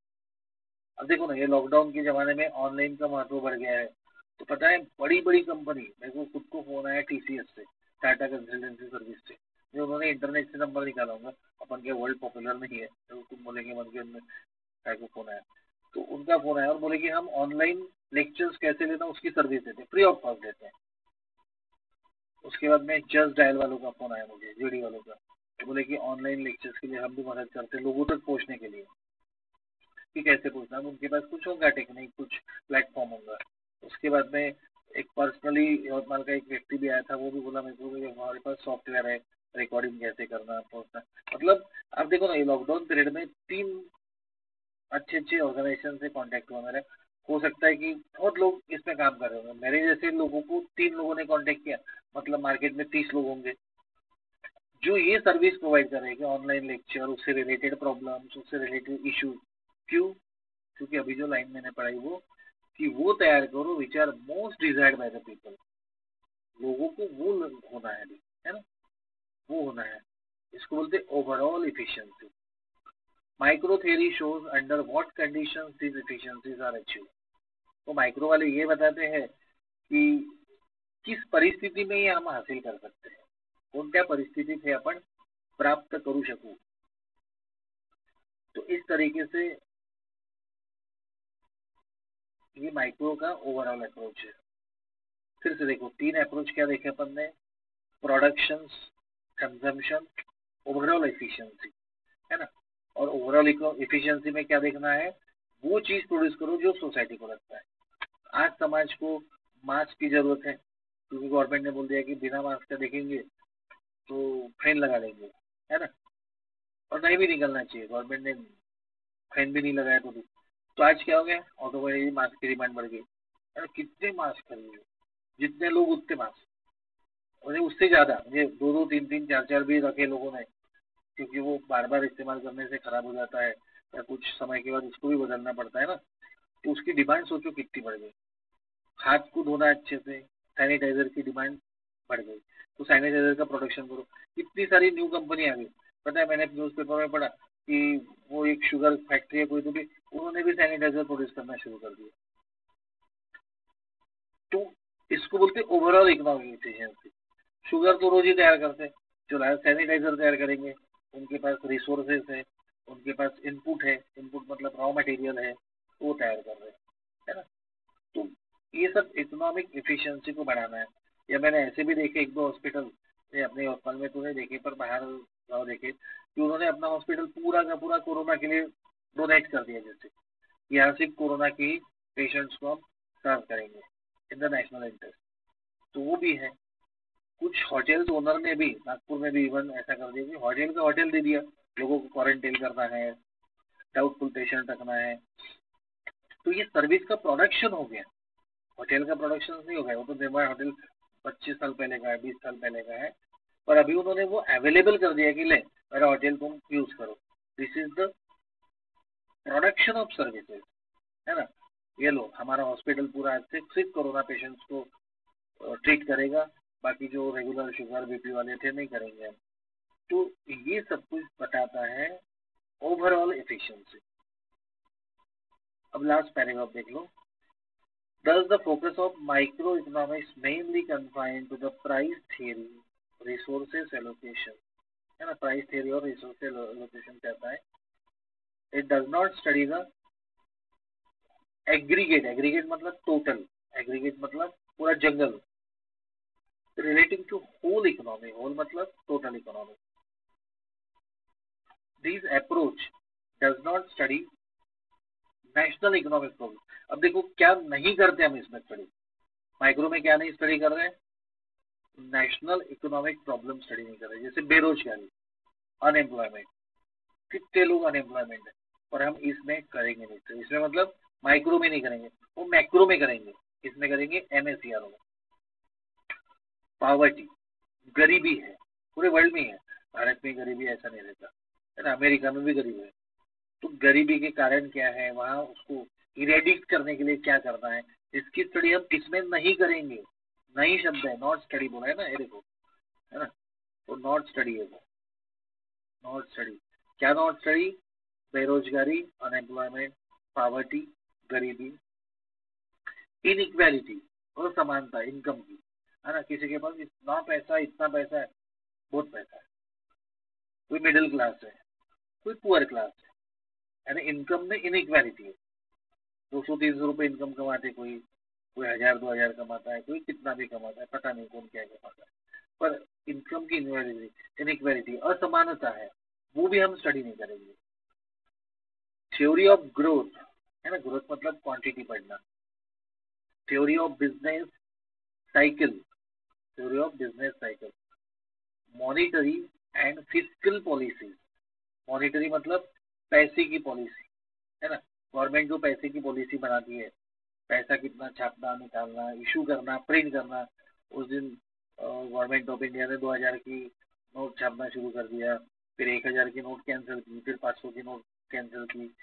अब देखो ना, ये लॉकडाउन के जमाने में ऑनलाइन का महत्व बढ़ गया है। तो पता है बड़ी बड़ी कंपनी मेरे को खुद को फ़ोन आया टीसीएस से। टाटा कंसल्टेंसी सर्विस से जो उन्होंने इंटरनेट से नंबर निकाला होगा, अपन के वर्ल्ड पॉपुलर नहीं है तो तुम बोलेंगे मन के उनमें को फ़ोन आया? तो उनका फ़ोन आया और बोले कि हम ऑनलाइन लेक्चर्स कैसे लेना उसकी सर्विस देते हैं फ्री ऑफ़ कॉस्ट देते हैं। उसके बाद में जस्ट डायल वालों का फ़ोन आया मुझे जीडी वालों का। तो बोले कि ऑनलाइन लेक्चर्स के लिए हम भी मदद करते हैं लोगों तक पहुँचने के लिए। कि कैसे पहुँचना उनके पास कुछ होगा टेक्निक कुछ प्लेटफॉर्म होगा। उसके बाद में एक पर्सनली यवतमाल का एक व्यक्ति भी आया था, वो भी बोला मेरे को हमारे पास सॉफ्टवेयर है रिकॉर्डिंग कैसे करना पहुँचना मतलब आप देखो ना, ये लॉकडाउन पीरियड में तीन अच्छे अच्छे ऑर्गेनाइजेशन से कांटेक्ट हुआ मेरा। हो सकता है कि बहुत लोग इसमें काम कर रहे होंगे। मेरे जैसे लोगों को, तीन लोगों ने कांटेक्ट किया मतलब मार्केट में तीस लोग होंगे। जो ये सर्विस प्रोवाइड करेंगे ऑनलाइन लेक्चर उससे रिलेटेड प्रॉब्लम्स उससे रिलेटेड इशू क्यों? क्योंकि अभी जो लाइन मैंने पढ़ाई, वो कि वो तैयार करो which are most desired by the people लोगों को वो होना है है ना? वो होना है। इसको बोलते overall efficiency micro theory shows under what conditions these efficiencies are achieve तो माइक्रो वाले ये बताते हैं कि किस परिस्थिति में ये हम हासिल कर सकते हैं। कोणत्या परिस्थिति हे अपन प्राप्त करू शकू। तो इस तरीके से ये माइक्रो का ओवरऑल अप्रोच है। फिर से देखो, तीन अप्रोच क्या देखे अपन ने? प्रोडक्शन कंजम्पशन ओवरऑल एफिशिएंसी है ना? और ओवरऑल एफिशिएंसी में क्या देखना है? वो चीज़ प्रोड्यूस करो जो सोसाइटी को लगता है। आज समाज को मास्क की ज़रूरत है। क्योंकि गवर्नमेंट ने बोल दिया कि बिना मास्क का देखेंगे तो फ़ैन लगा देंगे है ना? और नहीं भी निकलना चाहिए। गवर्नमेंट ने फ़ैन भी नहीं लगाया तो भी। तो आज क्या हो गया? ऑटो ऑटोमोबाइल मास्क की डिमांड बढ़ गई। अरे कितने मास्क खरीदे जितने लोग उतने मास्क और उससे ज़्यादा, ये दो दो, तीन तीन, चार चार भी रखे लोगों ने, क्योंकि वो बार बार इस्तेमाल करने से खराब हो जाता है, या कुछ समय के बाद उसको भी बदलना पड़ता है ना। तो उसकी डिमांड सोचो कितनी बढ़ गई। हाथ को धोना अच्छे से सैनिटाइजर की डिमांड बढ़ गई। तो सैनिटाइजर का प्रोडक्शन करो। इतनी सारी न्यू कंपनी आ गई। पता है मैंने न्यूज़पेपर में पढ़ा कि वो एक शुगर फैक्ट्री है, कोई तो भी, उन्होंने भी सैनिटाइजर प्रोड्यूस करना शुरू कर दिया। तो इसको बोलते ओवरऑल इकोनॉमिक इफिशियंसी शुगर तो रोज ही तैयार करते जो सैनिटाइजर तैयार करेंगे, उनके पास रिसोर्सेज है, उनके पास इनपुट है इनपुट मतलब रॉ मटेरियल है, वो तैयार कर रहे हैं, है ना? तो ये सब इकोनॉमिक इफिशियंसी को बढ़ाना है। या मैंने ऐसे भी देखे, एक दो हॉस्पिटल अपने हॉस्पिटल में तो नहीं देखे, पर बाहर गाँव देखे कि उन्होंने अपना हॉस्पिटल पूरा का पूरा कोरोना के लिए डोनेट कर दिया जैसे। यहाँ सिर्फ़ कोरोना की पेशेंट्स को हम सर्व करेंगे इन द नेशनल इंटरेस्ट तो वो भी है। कुछ होटल्स ओनर ने भी, नागपुर में भी इवन ऐसा कर दिया कि होटल का होटल दे दिया। लोगों को क्वारंटाइन करना है डाउटफुल पेशेंट रखना है। तो ये सर्विस का प्रोडक्शन हो गया। होटल का प्रोडक्शन नहीं हो गया, वो तो निर्माण होटल पच्चीस साल पहले का है, बीस साल पहले का है। पर अभी उन्होंने वो अवेलेबल कर दिया कि ले मेरा होटल तुम यूज़ करो। This is the production of services है ना? ये लो हमारा हॉस्पिटल पूरा आज से सिर्फ़ कोरोना पेशेंट्स को ट्रीट करेगा बाकी जो रेगुलर शुगर बीपी वाले थे नहीं करेंगे। हम तो ये सब कुछ बताता है ओवरऑल एफिशिएंसी अब लास्ट पैराग्राफ देख लो। Thus, the focus of microeconomics mainly confined to the price theory, resources allocation. है ना प्राइस theory और resource allocation कहता है it does not study the aggregate aggregate मतलब total aggregate मतलब पूरा जंगल relating to whole economy whole मतलब total economy this approach does not study national economic problem अब देखो क्या नहीं करते हम इसमें स्टडी माइक्रो में क्या नहीं स्टडी कर रहे हैं नेशनल इकोनॉमिक प्रॉब्लम स्टडी नहीं कर रहे जैसे बेरोजगारी अनएम्प्लॉयमेंट कितने लोग अनएम्प्लॉयमेंट है, और हम इसमें करेंगे नहीं तो इसमें मतलब माइक्रो में नहीं करेंगे, वो मैक्रो में करेंगे, इसमें करेंगे एम एस पावर्टी गरीबी है, पूरे वर्ल्ड में है भारत में गरीबी ऐसा नहीं रहता, है ना? अमेरिका में भी गरीब है। तो गरीबी के कारण क्या है, वहाँ उसको इरेडिक्ट करने के लिए क्या करना है, इसकी स्टडी हम इसमें नहीं करेंगे। नई शब्द है नॉट स्टडी बोला है ना, ये देखो, है ना? तो नॉट स्टडी है वो नॉट स्टडी क्या नॉट स्टडी बेरोजगारी अनएम्प्लॉयमेंट पावर्टी गरीबी। इनइक्वालिटी और समानता इनकम की, है ना? किसी के पास इतना पैसा इतना पैसा है, बहुत पैसा है। कोई मिडिल क्लास है, कोई पुअर क्लास है, यानी इनकम में इनइक्वालिटी है। दो सौ तीन सौ रुपये इनकम कमाते कोई कोई हज़ार, दो हज़ार कमाता है, कोई कितना भी कमाता है, पता नहीं कौन क्या कमाता है। पर इनकम की इनइक्वालिटी असमानता है, वो भी हम स्टडी नहीं करेंगे। थ्योरी ऑफ़ ग्रोथ है ना ग्रोथ मतलब क्वांटिटी बढ़ना। Theory of business cycle theory of business cycle monetary and fiscal policy monetary मतलब पैसे की पॉलिसी है ना। गवर्नमेंट जो पैसे की पॉलिसी बनाती है पैसा कितना छापना, निकालना इशू करना प्रिंट करना, उस दिन गवर्नमेंट ऑफ़ इंडिया ने 2000 की नोट छापना शुरू कर दिया, फिर 1000 की नोट कैंसिल की, फिर 500 की नोट कैंसिल की।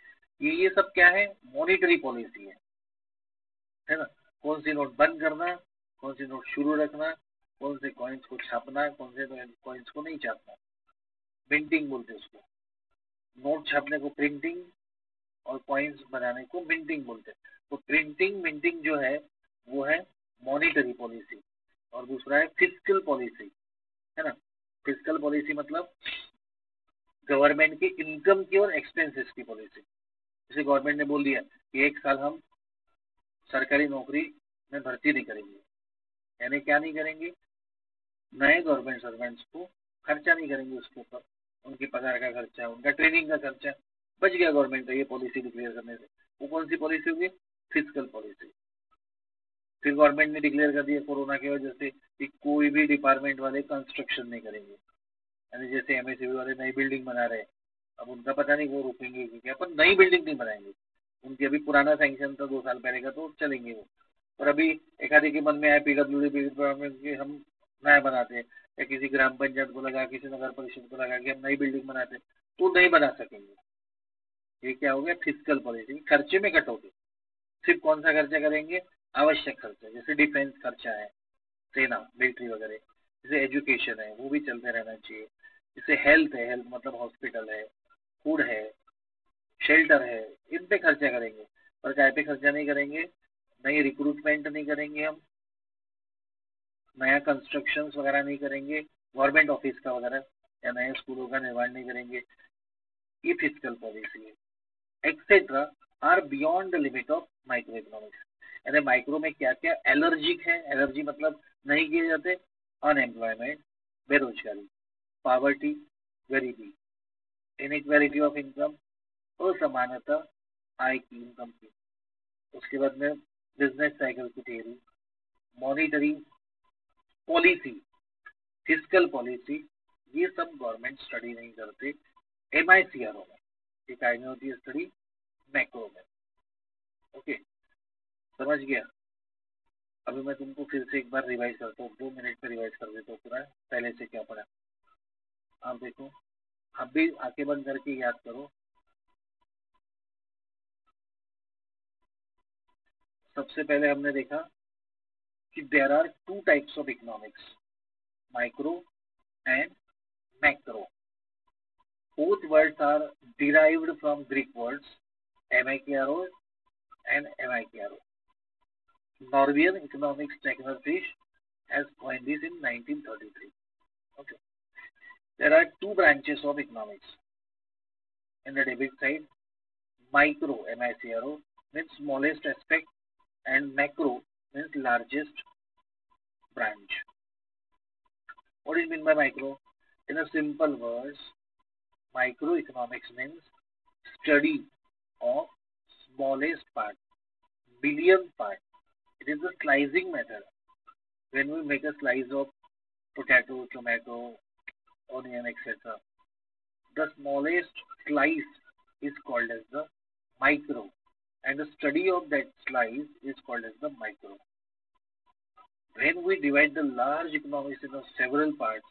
ये ये सब क्या है? मॉनिटरी पॉलिसी है। है ना? कौन सी नोट बंद करना, कौन सी नोट शुरू रखना, कौन से कॉइन्स को छापना, कौन से कॉइन्स को नहीं छापना। प्रिंटिंग बोलते उसको। नोट छापने को प्रिंटिंग और कॉइन्स बनाने को मिंटिंग बोलते हैं। तो प्रिंटिंग मिंटिंग जो है, वो है मॉनिटरी पॉलिसी और दूसरा है फ़िज़िकल पॉलिसी है ना? फ़िज़िकल पॉलिसी मतलब गवर्नमेंट की इनकम की और एक्सपेंसेस की पॉलिसी जैसे गवर्नमेंट ने बोल दिया कि एक साल हम सरकारी नौकरी में भर्ती नहीं करेंगे। यानी क्या नहीं करेंगे? नए गवर्नमेंट सर्वेंट्स को खर्चा नहीं करेंगे उसके ऊपर। उनकी पगार का खर्चा, उनका ट्रेनिंग का खर्चा। बच गया गवर्नमेंट का ये पॉलिसी डिक्लेयर करने से। वो कौन सी पॉलिसी होगी? फ़िज़िकल पॉलिसी फिर गवर्नमेंट ने डिक्लेयर कर दिया कोरोना की वजह से कि कोई भी डिपार्टमेंट वाले कंस्ट्रक्शन नहीं करेंगे। यानी जैसे एम वाले नई बिल्डिंग बना रहे हैं। अब उनका पता नहीं वो रुकेंगे कि क्या, पर नई बिल्डिंग नहीं बनाएँगे। उनकी अभी पुराना सैंक्शन था दो साल पहले का तो चलेंगे वो। और अभी एक आधे के मन में आए पीडब्ल्यू डी हम नया बनाते हैं। या किसी ग्राम पंचायत को लगा, किसी नगर परिषद को लगा कि हम नई बिल्डिंग बनाते हैं। तो नहीं बना सकेंगे। ये क्या हो गया? फ़िज़िकल पॉलिसी खर्चे में कटोगे सिर्फ़ कौन सा खर्चा करेंगे? आवश्यक खर्चा, जैसे डिफेंस खर्चा है, सेना मिलिट्री वगैरह, जैसे एजुकेशन है, वो भी चलते रहना चाहिए। जैसे हेल्थ है हेल्थ मतलब हॉस्पिटल है फ़ूड है शेल्टर है, इन पे खर्चा करेंगे। पर काय पे खर्चा नहीं करेंगे? नई रिक्रूटमेंट नहीं करेंगे हम। नया कंस्ट्रक्शन वगैरह नहीं करेंगे। गवर्नमेंट ऑफ़िस का वगैरह या नए स्कूलों का निर्माण नहीं करेंगे। ये फ़िज़िकल पॉलिसी है। Etcetera are beyond the limit of micro economics यानी माइक्रो में क्या क्या एलर्जिक है? एलर्जी मतलब नहीं किए जाते। अनएम्प्लॉयमेंट बेरोजगारी पावर्टी गरीबी। इनइक्वालिटी ऑफ़ इनकम असमानता, आय की इनकम की। उसके बाद में बिज़नेस साइकिल की theory monetary policy physical policy ये सब गवर्नमेंट स्टडी नहीं करते। M I C R O में। एक आई होती है स्टडी मैक्रो में। ओके समझ गया? अभी मैं तुमको फिर से एक बार रिवाइज करता हूँ। दो मिनट में रिवाइज कर देता हूँ पूरा। पहले से क्या पढ़ा? आप देखो। आप भी आँखें बंद करके याद करो। सबसे पहले हमने देखा कि there are two types of economics micro and macro both words are derived from Greek words MIKRO and MIKRO. Norwegian economics Techner Fish has coined this in 1933. Okay. There are two branches of economics. In the debit side, micro MICRO means smallest aspect and macro means largest branch. What do you mean by micro? In a simple words, microeconomics means study of smallest part, billion part. It is the slicing method. When we make a slice of potato, tomato, onion, etc. The smallest slice is called as the micro and the study of that slice is called as the micro. When we divide the large economics into several parts,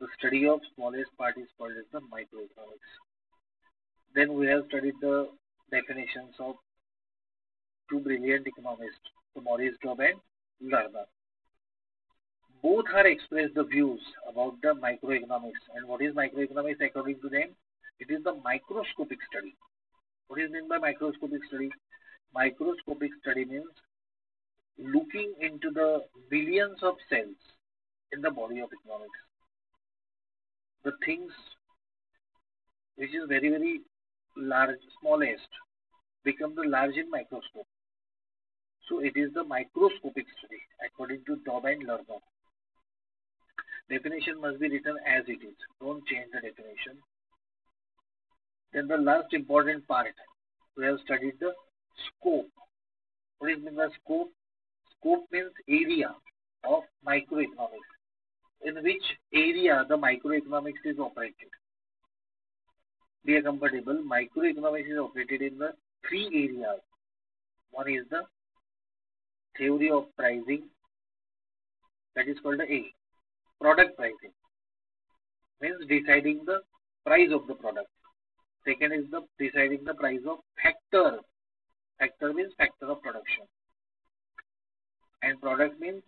the study of smallest part is called as the microeconomics. Then we have studied the definitions of two brilliant economists, the Maurice Dobb and Lerner both are expressed the views about the microeconomics. And what is microeconomics according to them? It is the microscopic study. What is meant by microscopic study? Microscopic study means looking into the billions of cells in the body of economics. The things which is very, very large, smallest, become the large in microscope. So it is the microscopic study according to Dobb and Lerner. Definition must be written as it is. Don't change the definition. Then the last important part, we have studied the scope. What is mean by scope? Scope means area of microeconomics. In which area the microeconomics is operated? Be comfortable. Microeconomics is operated in the three areas. One is the theory of pricing, that is called the A. Product pricing means deciding the price of the product. Second is the deciding the price of factor. Factor means factor of production. And product means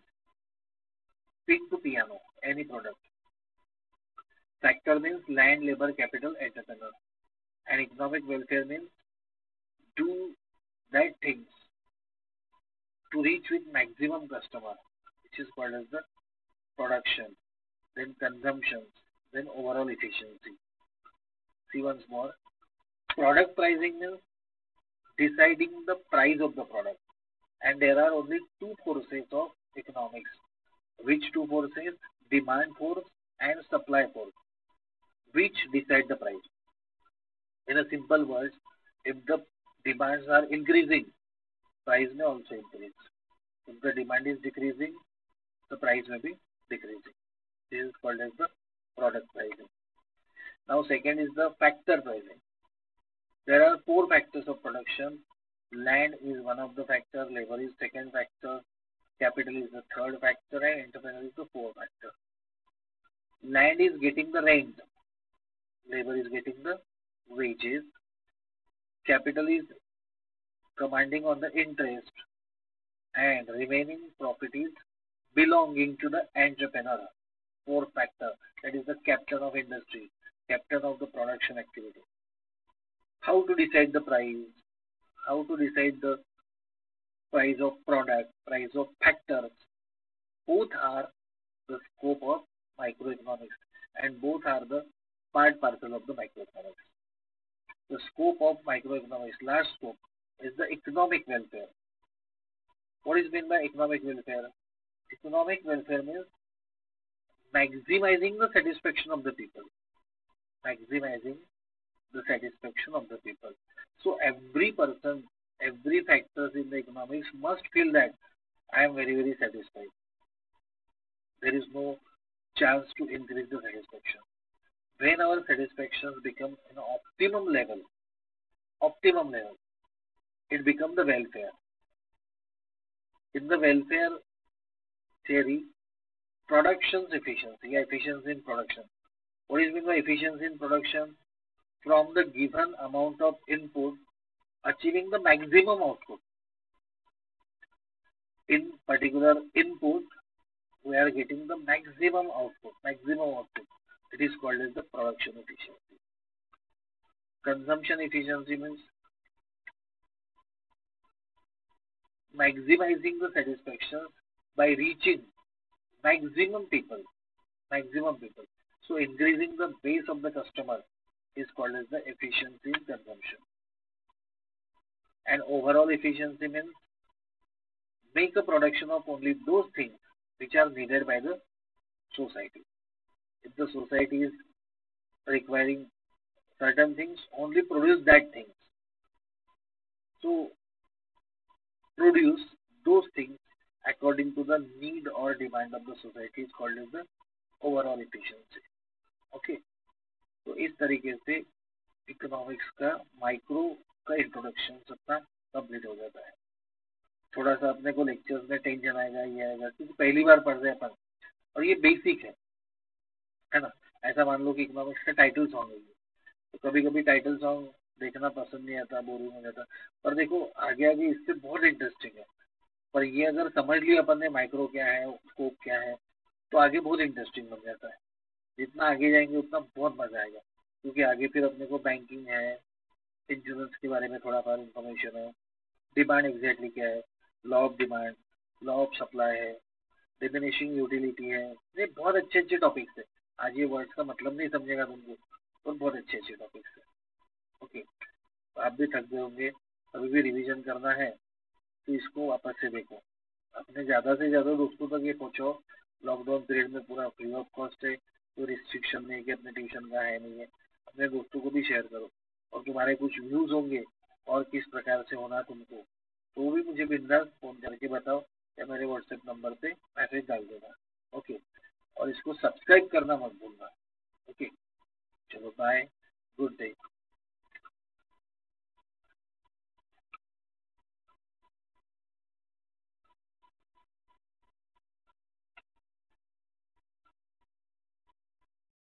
pin to piano, any product. Factor means land, labor, capital, entrepreneur. And economic welfare means do that things to reach with maximum customer, which is called as the production, then consumption, then overall efficiency. See once more. Product pricing means deciding the price of the product. And there are only two forces of economics. Which two forces? Demand force and supply force, which decide the price. In a simple words, if the demands are increasing, price may also increase. If the demand is decreasing, the price may be decreasing. This is called as the product pricing. Now second is the factor pricing. There are four factors of production. Land is one of the factor, labor is second factor, capital is the third factor and entrepreneur is the fourth factor. Land is getting the rent, labor is getting the wages, capital is commanding on the interest and remaining properties belonging to the entrepreneur. Fourth factor, that is the captain of industry, captain of the production activity. How to decide the price, how to decide the price of product, price of factors. Both are the scope of microeconomics and both are the part parcel of the microeconomics. The scope of microeconomics, last scope, is the economic welfare. What is meant by economic welfare? Economic welfare means maximizing the satisfaction of the people. Maximizing the satisfaction of the people. So every person, every factors in the economics must feel that I am very, very satisfied. There is no chance to increase the satisfaction. When our satisfactions become an optimum level, optimum level, it becomes the welfare. In the welfare theory, production's efficiency, efficiency in production. What is meant by efficiency in production? From the given amount of input, achieving the maximum output. In particular input, we are getting the maximum output, maximum output. It is called as the production efficiency. Consumption efficiency means maximizing the satisfaction by reaching maximum people, maximum people. So increasing the base of the customer is called as the efficiency in consumption And overall efficiency means make a production of only those things which are needed by the society. If the society is requiring certain things, only produce that things. So produce those things according to the need or demand of the society is called as the overall efficiency. Okay तो इस तरीके से इकोनॉमिक्स का माइक्रो का इंट्रोडक्शन सबका कंप्लीट हो जाता है। थोड़ा सा अपने को लेक्चर्स में टेंशन आएगा, ये आएगा, क्योंकि पहली बार पढ़ रहे हैं अपन। और ये बेसिक है है ना? ऐसा मान लो कि इकोनॉमिक्स का टाइटल सॉन्ग है तो कभी कभी टाइटल सॉन्ग देखना पसंद नहीं आता बोरिंग हो जाता। पर देखो आगे आगे इससे बहुत इंटरेस्टिंग है। पर ये अगर समझ लिया अपन ने माइक्रो क्या है स्कोप क्या है तो आगे बहुत इंटरेस्टिंग बन जाता है। जितना आगे जाएँगे, उतना बहुत मज़ा आएगा। क्योंकि आगे फिर अपने को बैंकिंग है इंश्योरेंस के बारे में थोड़ा बहुत इन्फॉर्मेशन है। डिमांड एग्जैक्टली क्या है? Law of demand law of supply है। डिमिनिशिंग यूटिलिटी है। ये बहुत अच्छे अच्छे टॉपिक्स है। आज ये वर्ड्स का मतलब नहीं समझेगा तुमको। और बहुत अच्छे अच्छे टॉपिक्स है। ओके तो आप भी थक गए होंगे। अभी भी रिवीजन करना है तो इसको वापस से देखो। अपने ज़्यादा से ज़्यादा दोस्तों तक ये पहुँचो। लॉकडाउन पीरियड में पूरा फ्री ऑफ़ कॉस्ट है। कोई तो रिस्ट्रिक्शन नहीं है कि अपने ट्यूशन का है नहीं है। अपने दोस्तों को भी शेयर करो। और तुम्हारे कुछ व्यूज़ होंगे और किस प्रकार से होना तुमको तो भी मुझे बिंदास फ़ोन करके बताओ, या मेरे व्हाट्सएप नंबर पे मैसेज डाल देना ओके और इसको सब्सक्राइब करना मत भूलना ओके चलो बाय गुड डे